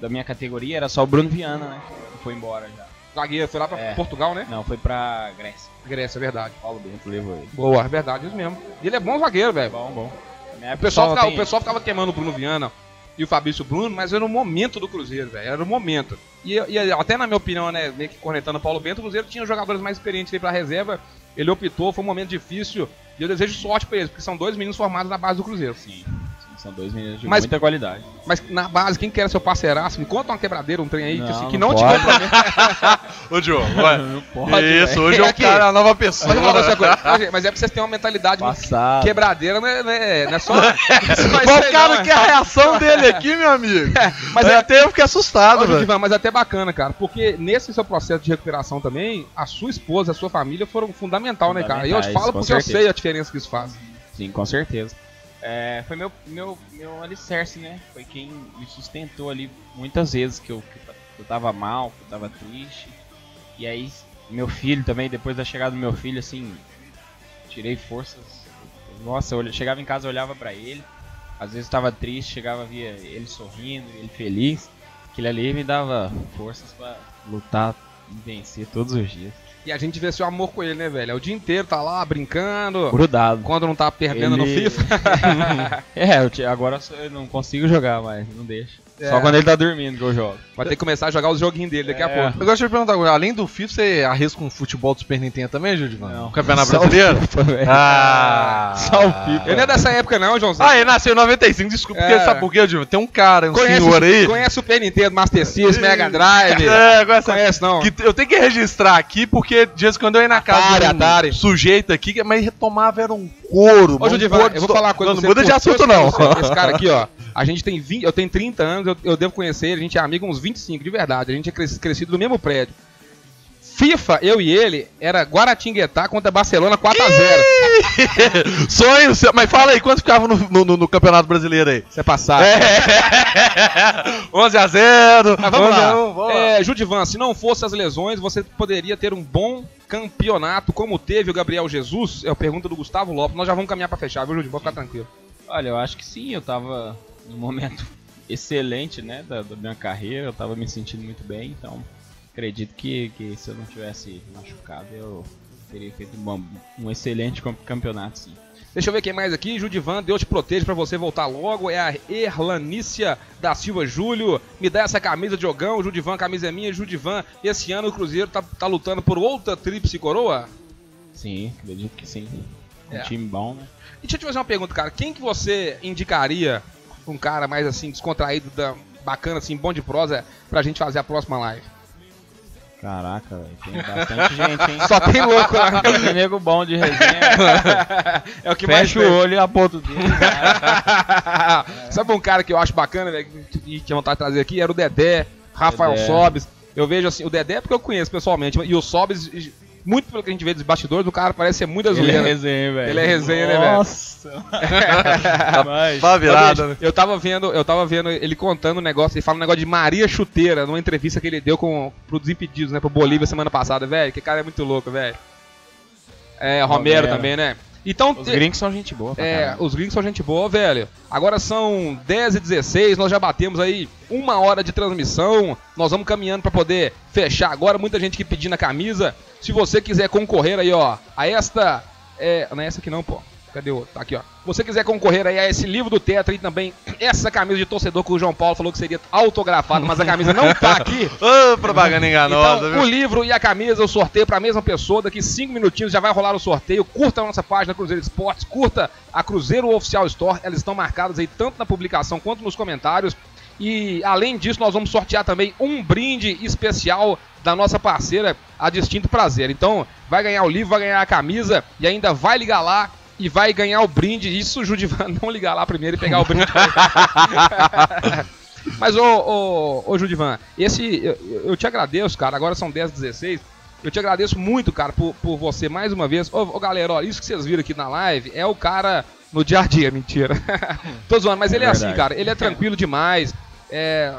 da minha categoria era só o Bruno Viana, né? Que foi embora já. Zagueiro, foi lá pra É. Portugal, né? Não, foi pra Grécia. Grécia, é verdade. Paulo Bento levou ele. Boa, é verdade, isso mesmo. E ele é bom zagueiro, velho. Bom, bom. O pessoal, ficava, o pessoal ficava queimando o Bruno Viana e o Fabrício Bruno, mas era o momento do Cruzeiro, velho. Era o momento. E, e até na minha opinião, né, meio que cornetando o Paulo Bento, o Cruzeiro tinha jogadores mais experientes aí pra reserva. Ele optou, foi um momento difícil. E eu desejo sorte pra eles, porque são dois meninos formados na base do Cruzeiro. Sim, são dois meninos de Mas- muita qualidade. Mas na base, quem quer seu parceiraço, me conta uma quebradeira, um trem aí, que, Não, assim, que não não, te pode. comprometa. Ô, Diogo, vai. Não pode, Isso, velho. hoje é É o aqui. cara, a nova pessoa. Mas, eu mas, mas é pra vocês terem uma mentalidade Passado. quebradeira, não é, não é, não é só. não é Qual isso aí, cara não, que é a reação dele aqui, meu amigo? Mas Mas é- até eu fiquei assustado, velho. Mas é até bacana, cara, porque nesse seu processo de recuperação também, a sua esposa, a sua família foram fundamental, né, cara? E eu falo porque eu certeza. sei a diferença que isso faz. Sim, com certeza. É, foi meu, meu, meu alicerce, né? Foi quem me sustentou ali muitas vezes que eu, que eu tava mal, que eu tava triste. E aí, meu filho também, depois da chegada do meu filho, assim, tirei forças. Nossa, eu chegava em casa, olhava pra ele. Às vezes eu tava triste, chegava, via ele sorrindo, ele feliz. Aquilo ali me dava forças pra lutar e vencer todos os dias. E a gente vê seu amor com ele, né, velho? É o dia inteiro tá lá brincando. Grudado. Quando não tá perdendo no Ele- FIFA. É, agora eu não consigo jogar mais, não deixa. É. Só quando ele tá dormindo que eu jogo. Vai ter que começar a jogar os joguinhos dele daqui a É. pouco. Eu gosto de perguntar, agora, além do FIFA, você arrisca um futebol do Super Nintendo também, Judivan? Não. Campeonato Só o Brasileiro? Ah! Só o FIFA. Ele não é dessa época, não, Joãozinho. Ah, ele nasceu em 95, desculpa, É. porque sabe por quê, Judivan? Tem um cara, um conhece, senhor aí... conhece o Super Nintendo, Master System, Mega Drive. É, conhece, Conhece, não? que eu tenho que registrar aqui, porque de vez em quando eu ia na casa Atari, um Atari. sujeito aqui, mas retomava era um couro. Ô, Judivan, eu vou falar uma coisa Não, muda de assunto, eu não. Esse cara aqui, ó, a gente tem 20, eu tenho 30 anos, eu, eu devo conhecer ele, a gente é amigo uns 25, de verdade. A gente é cres- crescido no mesmo prédio. FIFA, eu e ele, era Guaratinguetá contra Barcelona 4x0. Sonho, seu- mas fala aí, quanto ficava no, no- no Campeonato Brasileiro aí? Você é passado. É. 11 a 0 Mas vamos 11 lá. a 1, vamos lá. É, Judivan, se não fosse as lesões, você poderia ter um bom campeonato como teve o Gabriel Jesus? É a pergunta do Gustavo Lopes. Nós já vamos caminhar pra fechar, viu, Judivan? Fica tranquilo. Olha, eu acho que sim, eu tava num momento excelente, né, da, da minha carreira, eu tava me sentindo muito bem, então acredito que, que se eu não tivesse machucado, eu teria feito um, um excelente campeonato, sim. Deixa eu ver quem mais aqui. Judivan, Deus te proteja pra você voltar logo. É a Erlanícia da Silva Júlio. Me dá essa camisa, Diogão. Judivan, camisa é minha. Judivan, esse ano o Cruzeiro tá, tá lutando por outra tríplice coroa? Sim, acredito que sim. Um É. time bom, né? E deixa eu te fazer uma pergunta, cara. Quem que você indicaria um cara mais assim, descontraído, da, bacana, assim, bom de prosa, pra gente fazer a próxima live? Caraca, velho, tem bastante gente, hein? Só tem louco lá. Tem nego bom de resenha. é o que mais Fecha o olho e aponta o dedo. cara. Sabe um cara que eu acho bacana, velho, que tinha vontade de trazer aqui? Era o Dedé, Rafael Dedé. Sobes. Eu vejo assim, o Dedé é porque eu conheço pessoalmente, e o Sobes, muito pelo que a gente vê dos bastidores, o cara parece ser muito Ele é azuleiro. resenha, velho. Ele é resenha, né, velho? Nossa. Mas, Tá virada, bicho, eu tava vendo, eu tava vendo ele contando um negócio, ele fala um negócio de Maria Chuteira, numa entrevista que ele deu com, pro Desimpedidos, né, pro Bolívia semana passada, velho, que cara é muito louco, velho. É, Romero, Romero. também, né? Então, os gringos são gente boa. é, caramba. os gringos são gente boa, velho. Agora são 10 e 16 nós já batemos aí uma hora de transmissão. Nós vamos caminhando pra poder fechar agora. Muita gente que pedindo a camisa. Se você quiser concorrer aí, ó, a esta. É, não é essa aqui não, pô. Cadê o? Tá aqui, ó. Se você quiser concorrer aí a esse livro do Tetra e também essa camisa de torcedor que o João Paulo falou que seria autografado, mas a camisa não tá aqui. Ô, propaganda enganosa, Então, o viu? livro e a camisa, eu sorteio para a mesma pessoa. Daqui cinco minutinhos já vai rolar o sorteio. Curta a nossa página Cruzeiro Esportes, curta a Cruzeiro Oficial Store. Elas estão marcadas aí tanto na publicação quanto nos comentários. E além disso, nós vamos sortear também um brinde especial da nossa parceira, a Distinto Prazer. Então, vai ganhar o livro, vai ganhar a camisa e ainda vai ligar lá e vai ganhar o brinde. Isso, Judivan, não ligar lá primeiro e pegar o brinde. Mas, ô, ô, ô Judivan, esse, eu, eu te agradeço, cara. Agora são 10 16 Eu te agradeço muito, cara, por, por você mais uma vez. Ô, ô, galera, ó, isso que vocês viram aqui na live é o cara no dia a dia, mentira. Tô zoando, mas É ele é assim, verdade. cara. Ele é tranquilo demais, é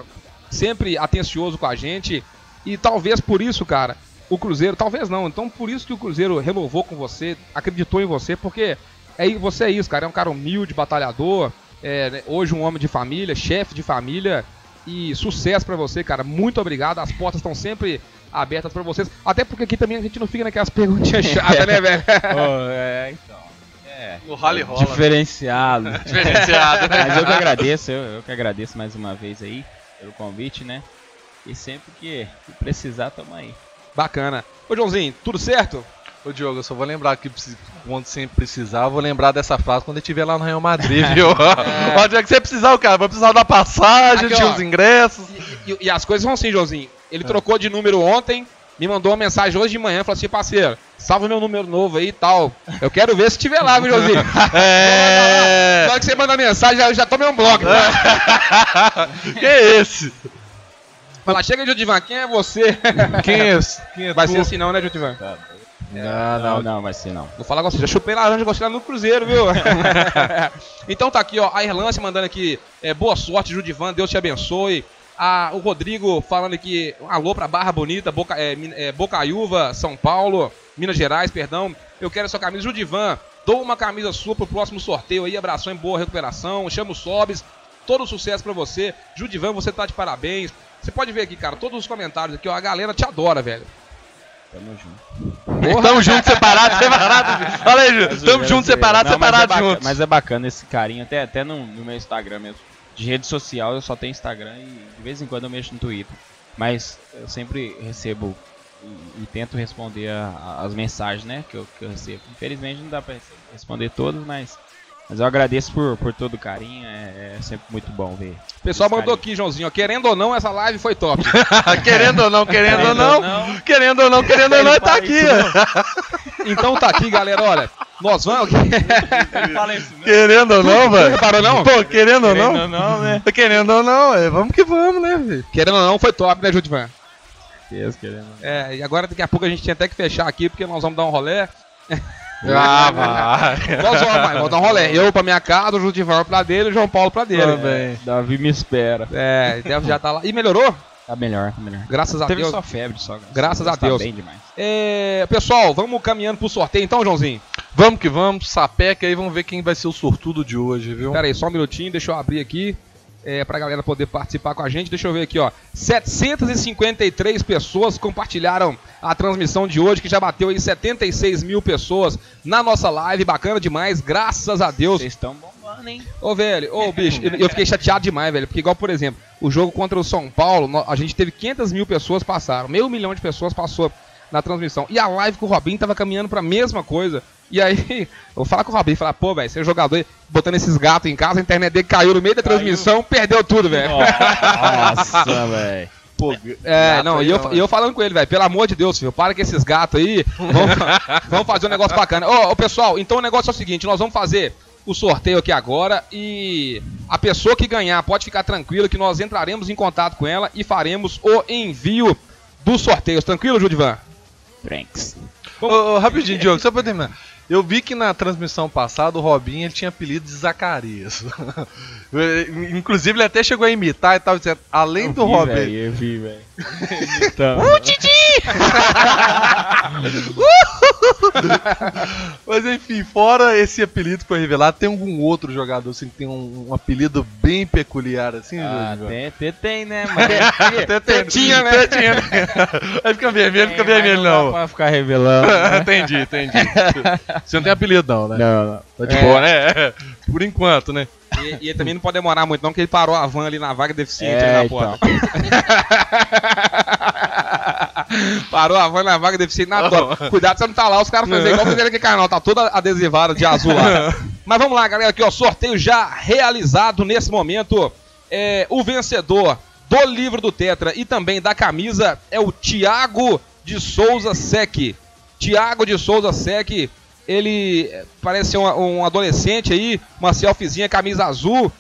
sempre atencioso com a gente. E talvez por isso, cara, o Cruzeiro, talvez não, então por isso que o Cruzeiro renovou com você, acreditou em você, porque é, você é isso, cara. É um cara humilde, batalhador, é, né, hoje um homem de família, chefe de família. E sucesso pra você, cara. Muito obrigado. As portas estão sempre abertas pra vocês. Até porque aqui também a gente não fica naquelas perguntinhas chatas, né, velho? Ô, é, então. É. No rally rola. Diferenciado. Diferenciado, né? Mas eu que agradeço, eu, eu que agradeço mais uma vez aí pelo convite, né? E sempre que que precisar, tamo aí. Bacana. Ô, Joãozinho, tudo certo? Ô Diogo, eu só vou lembrar que quando sempre precisar, eu vou lembrar dessa frase quando eu estiver lá no Real Madrid, viu? Onde é que você precisar, cara? Vai precisar da passagem, Aqui, de ó. uns ingressos. E, e- e as coisas vão assim, Joãozinho. Ele trocou de número ontem, me mandou uma mensagem hoje de manhã, falou assim, parceiro, salva meu número novo aí e tal. Eu quero ver se tiver lá, viu, Joãozinho? É. Na hora que você manda mensagem, já, já tomei um bloco. Tá? que é esse? Fala, chega, Judivan, quem é você? Quem é? Quem é Vai tu? ser assim não, né, Judivan? Não, não, não, vai ser não. Vou falar com você, já chupei laranja, gostei lá no Cruzeiro, viu? então tá aqui, ó, a Irlance mandando aqui, é, boa sorte, Judivan, Deus te abençoe. Ah, o Rodrigo falando aqui, alô pra Barra Bonita, Boca, é, é, Bocaiúva, São Paulo, Minas Gerais, perdão. Eu quero essa camisa, Judivan, dou uma camisa sua pro próximo sorteio aí, abração em boa recuperação, chama o Sobes, todo sucesso pra você. Judivan, você tá de parabéns. Você pode ver aqui, cara, todos os comentários aqui, ó, a galera te adora, velho. Tamo junto. Porra. Tamo junto, separado, separado. Fala aí, Júlio. Tamo junto, separado, Não, mas é separado bacana- juntos. Mas é bacana esse carinho, até, até no, no meu Instagram mesmo. De rede social eu só tenho Instagram e de vez em quando eu mexo no Twitter. Mas eu sempre recebo e, e tento responder a- a- as mensagens, né, que eu, que eu recebo. Infelizmente não dá pra rece- responder todas, mas, mas eu agradeço por, por todo o carinho, é, é sempre muito bom ver. O pessoal mandou carinho. aqui, Joãozinho, ó, querendo ou não, essa live foi top. querendo ou não, querendo ou Querendo não, ou não. querendo ou não, querendo ou não, tá aqui. então tá aqui, galera, olha, nós vamos... Né? Querendo ou não, velho. reparou, não? Pô, querendo ou Querendo não? ou não, né? Querendo ou não, é, vamos que vamos, né, velho? Querendo ou não, foi top, né, Judivan? Querendo não. É, e agora daqui a pouco a gente tinha até que fechar aqui, porque nós vamos dar um rolé. Ah, vai. Nós vamos, vai, vamos dar um rolé. Eu pra minha casa, o Judivan pra dele e o João Paulo pra dele. Também. Davi me espera. É, deve já tá lá. E melhorou? Tá melhor, tá melhor. Graças a Teve Deus. só febre, só. Graças a Tá Deus. bem demais. É, pessoal, vamos caminhando pro sorteio então, Joãozinho? Vamos que vamos, sapeca aí, vamos ver quem vai ser o sortudo de hoje, viu? Pera aí, só um minutinho, deixa eu abrir aqui. É, pra galera poder participar com a gente. Deixa eu ver aqui, ó. 753 pessoas compartilharam a transmissão de hoje, que já bateu aí 76 mil pessoas na nossa live. Bacana demais, graças a Deus. Vocês estão bombando, hein? Ô, velho, ô, bicho, eu, fiquei chateado demais, velho. Porque, igual, por exemplo, o jogo contra o São Paulo, a gente teve 500 mil pessoas passaram. Meio milhão de pessoas passou na transmissão. E a live com o Robinho tava caminhando pra mesma coisa. E aí, eu vou falar com o Robinho, falar, pô, velho, você é jogador botando esses gatos em casa, a internet dele caiu no meio da transmissão, perdeu tudo, velho. Nossa, velho. Pô, É, não, e eu, não, e eu falando com ele, velho, pelo amor de Deus, filho, para com esses gatos aí, vamos, vamos fazer um negócio bacana. Ô, ô, pessoal, então o negócio é o seguinte, nós vamos fazer o sorteio aqui agora e a pessoa que ganhar pode ficar tranquila que nós entraremos em contato com ela e faremos o envio dos sorteios. Tranquilo, Judivan? Tranks. Ô, ô, rapidinho, Diogo, só pra terminar. Eu vi que na transmissão passada o Robinho ele tinha apelido de Zacarias. Inclusive ele até chegou a imitar e tal, dizendo, além do Robinho. Eu vi, velho. Então, Mas enfim, fora esse apelido que foi revelado, tem algum outro jogador assim que tem um, um apelido bem peculiar assim, ah, Júlio? tem, tem, tem, né, mano? Até tem, Tetinha, né? Tetinha, né? Aí fica vermelho, fica mas vermelho não. não. dá pra ficar revelando. né? entendi, entendi. Você não tem apelido não, né? Não, não. Tá de É. boa, né? Por enquanto, né? E, e ele também não pode demorar muito, não, porque ele parou a van ali na vaga deficiente É, ali na porta. Parou a van na vaga deficiente na porta. Cuidado, você não tá lá, os caras fazem igual fizeram aqui canal, tá toda adesivada de azul lá. Mas vamos lá, galera, aqui ó, sorteio já realizado nesse momento. É, o vencedor do livro do Tetra e também da camisa é o Thiago de Souza Sec. Thiago de Souza Sec, ele é, parece ser um, um adolescente aí, uma selfiezinha, camisa azul.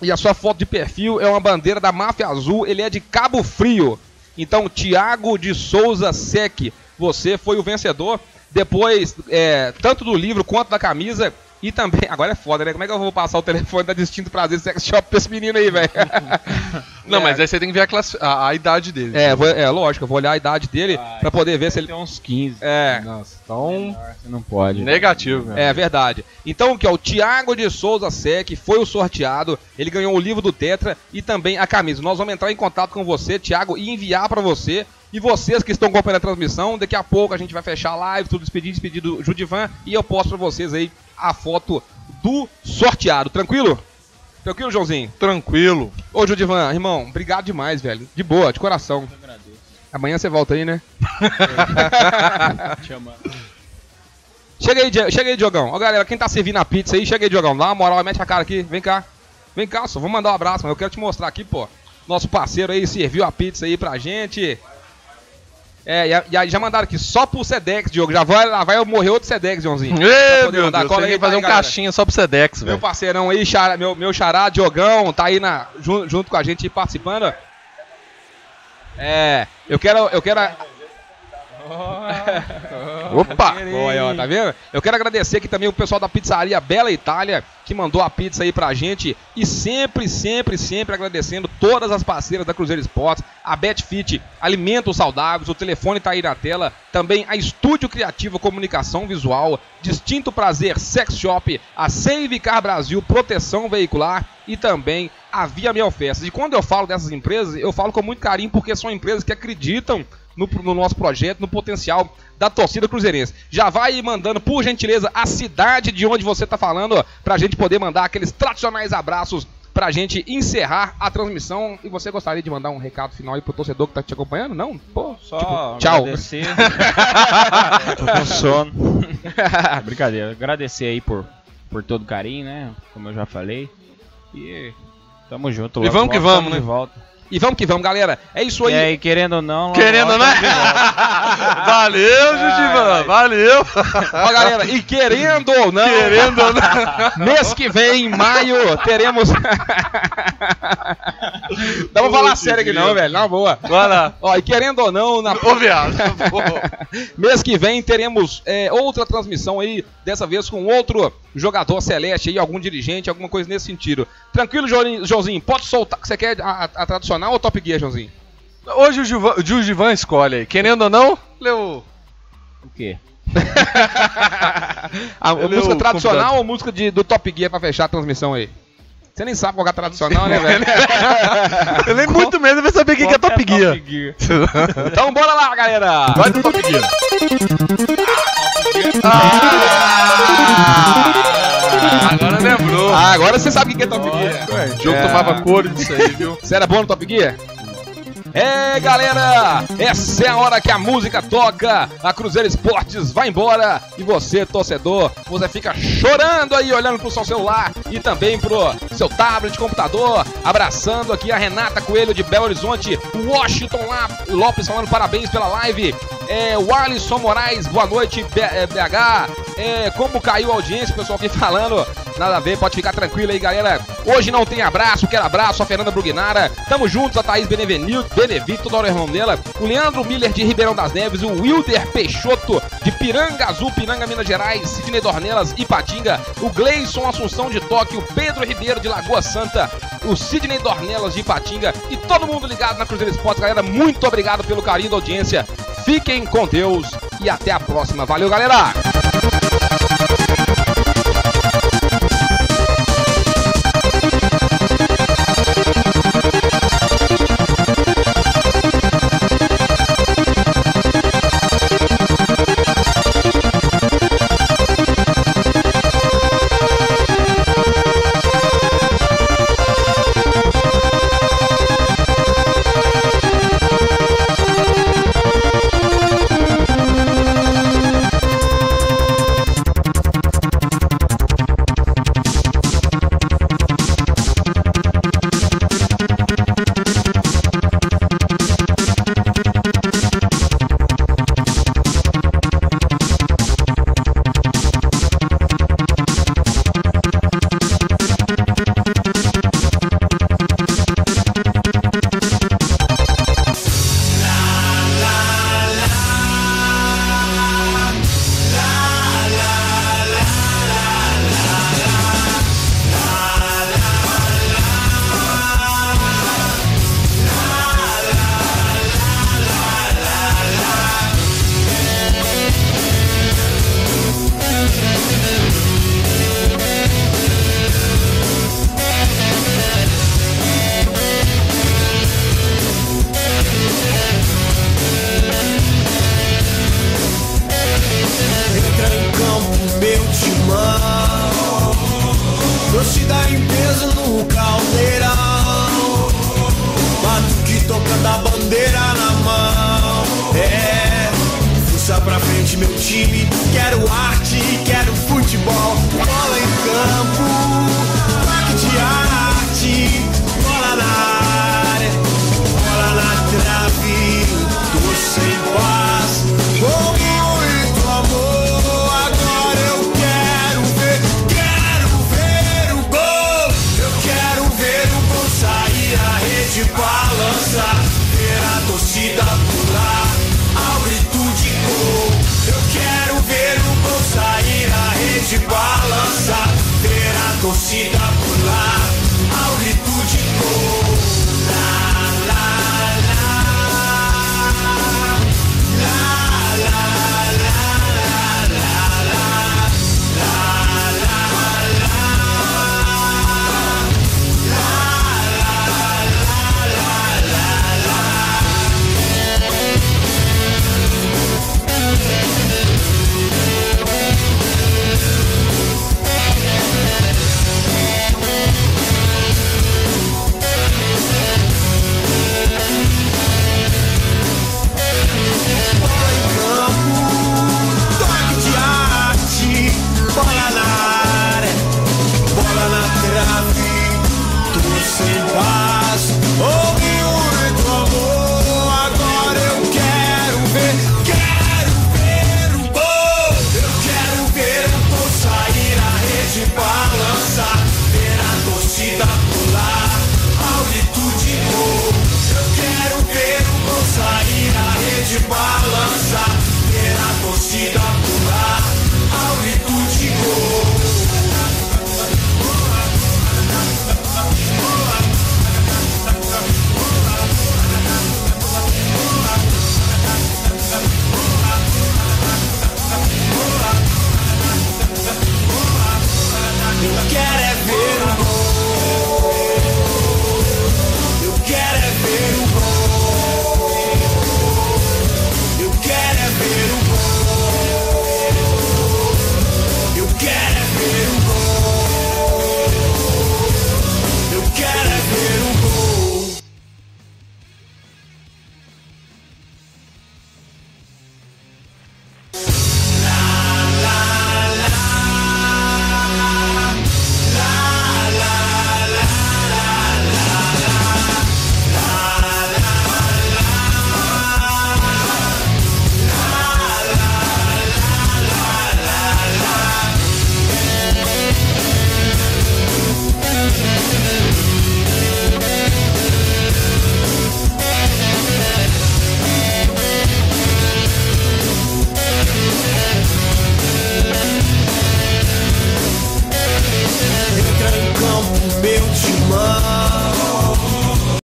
E a sua foto de perfil é uma bandeira da Máfia Azul. Ele é de Cabo Frio. Então, Tiago de Souza Sec, você foi o vencedor. Depois, é, tanto do livro quanto da camisa E também, agora é foda, né? Como é que eu vou passar o telefone da Distinto Prazer Sex Shop pra esse menino aí, velho? Não, É. mas aí você tem que ver a, classi- a- a idade dele. É, vou- é, lógico, eu vou olhar a idade dele Ah, pra poder ver se ele. Tem uns 15. É, Nossa, então. Menor, Você não pode. Negativo, meu. é verdade. Então, que é o Thiago de Souza Sec, foi o sorteado. Ele ganhou o livro do Tetra e também a camisa. Nós vamos entrar em contato com você, Thiago, e enviar pra você. E vocês que estão acompanhando a transmissão, daqui a pouco a gente vai fechar a live, tudo despedir, despedir do Judivan e eu posto pra vocês aí a foto do sorteado. Tranquilo? Tranquilo, Joãozinho? Tranquilo. Ô, Judivan, irmão, obrigado demais, velho. De boa, de coração. Eu agradeço. Amanhã você volta aí, né? Te amando. Chega aí, chega aí, Diogão. Ó, galera, quem tá servindo a pizza aí, chega aí, Diogão. Dá uma moral, mete a cara aqui. Vem cá. Vem cá, só vou mandar um abraço, mas eu quero te mostrar aqui, pô. Nosso parceiro aí serviu a pizza aí pra gente. É, e, a- e aí já mandaram aqui, só pro Sedex, Diogo. Já vai, lá vai morrer outro Sedex, Joãozinho. Poder meu mandar Deus, cola aí, fazer vai, um galera. caixinha só pro Sedex, Meu velho. parceirão aí, xará- meu, meu xará, Diogão, tá aí na, jun- junto com a gente aí participando. É, eu quero, eu quero, Opa! Boa aí, ó, tá vendo? Eu quero agradecer aqui também o pessoal da pizzaria Bela Itália, que mandou a pizza aí pra gente. E sempre, sempre, sempre agradecendo todas as parceiras da Cruzeiro Esportes, a Betfit, Alimentos Saudáveis, o telefone tá aí na tela. Também a Estúdio Criativo Comunicação Visual, Distinto Prazer Sex Shop, a Save Car Brasil Proteção Veicular e também a Via Mel Festas. E quando eu falo dessas empresas, eu falo com muito carinho porque são empresas que acreditam no, no nosso projeto, no potencial da torcida cruzeirense. Já vai mandando, por gentileza, a cidade de onde você tá falando, ó, pra gente poder mandar aqueles tradicionais abraços pra gente encerrar a transmissão. E você gostaria de mandar um recado final aí pro torcedor que tá te acompanhando? Não? Pô, Só tipo, tchau. agradecer. Tô com sono. Brincadeira. Agradecer aí por, por todo o carinho, né? Como eu já falei. E tamo junto. E logo, vamos que vamos, né? de volta. E vamos que vamos, galera. É isso aí. E aí, querendo ou não. Querendo, tamo de volta. Valeu, Judivan, valeu. Ó, galera, e querendo ou não, Querendo ou não. mês que vem, em maio, teremos. não vou falar sério aqui, não, velho. Na boa. Vai lá. Ó, e querendo ou não, na Ô, viado. mês que vem teremos é, outra transmissão aí, dessa vez com outro jogador celeste aí, algum dirigente, alguma coisa nesse sentido. Tranquilo, Joãozinho? Joãozinho? Pode soltar. Você quer a, a- a tradicional ou Top Gear, Joãozinho? Hoje o Juvan- o escolhe aí. Querendo ou não, leu. O quê? A é música tradicional ou música de, do Top Gear pra fechar a transmissão aí? Você nem sabe qual é a tradicional, né, velho? Eu nem muito menos vai saber quem que é Top Gear. então bora lá, galera! Vai do Top Gear. Ah, agora lembrou. Ah, agora você sabe o que é Top Gear. O jogo É. tomava cor disso aí, viu? Você era bom no Top Gear? É, galera, essa é a hora que a música toca, a Cruzeiro Esportes vai embora e você, torcedor, você fica chorando aí, olhando pro seu celular e também pro seu tablet, computador, abraçando aqui a Renata Coelho de Belo Horizonte, Washington lá, Lopes falando parabéns pela live, é, o Alisson Moraes, boa noite, B- é, BH, é, como caiu a audiência, o pessoal aqui falando, nada a ver, pode ficar tranquilo aí, galera, hoje não tem abraço, quero abraço, a Fernanda Brugnara, tamo juntos, a Thaís Benevenil, Benevito, toda irmão dela, o Leandro Miller de Ribeirão das Neves, o Wilder Peixoto de Piranga Azul, Piranga, Minas Gerais, Sidney Dornelas, Ipatinga, o Gleison Assunção de Tóquio, Pedro Ribeiro de Lagoa Santa, o Sidney Dornelas de Ipatinga e todo mundo ligado na Cruzeiro Esportes, galera, muito obrigado pelo carinho da audiência, fiquem com Deus e até a próxima, valeu galera!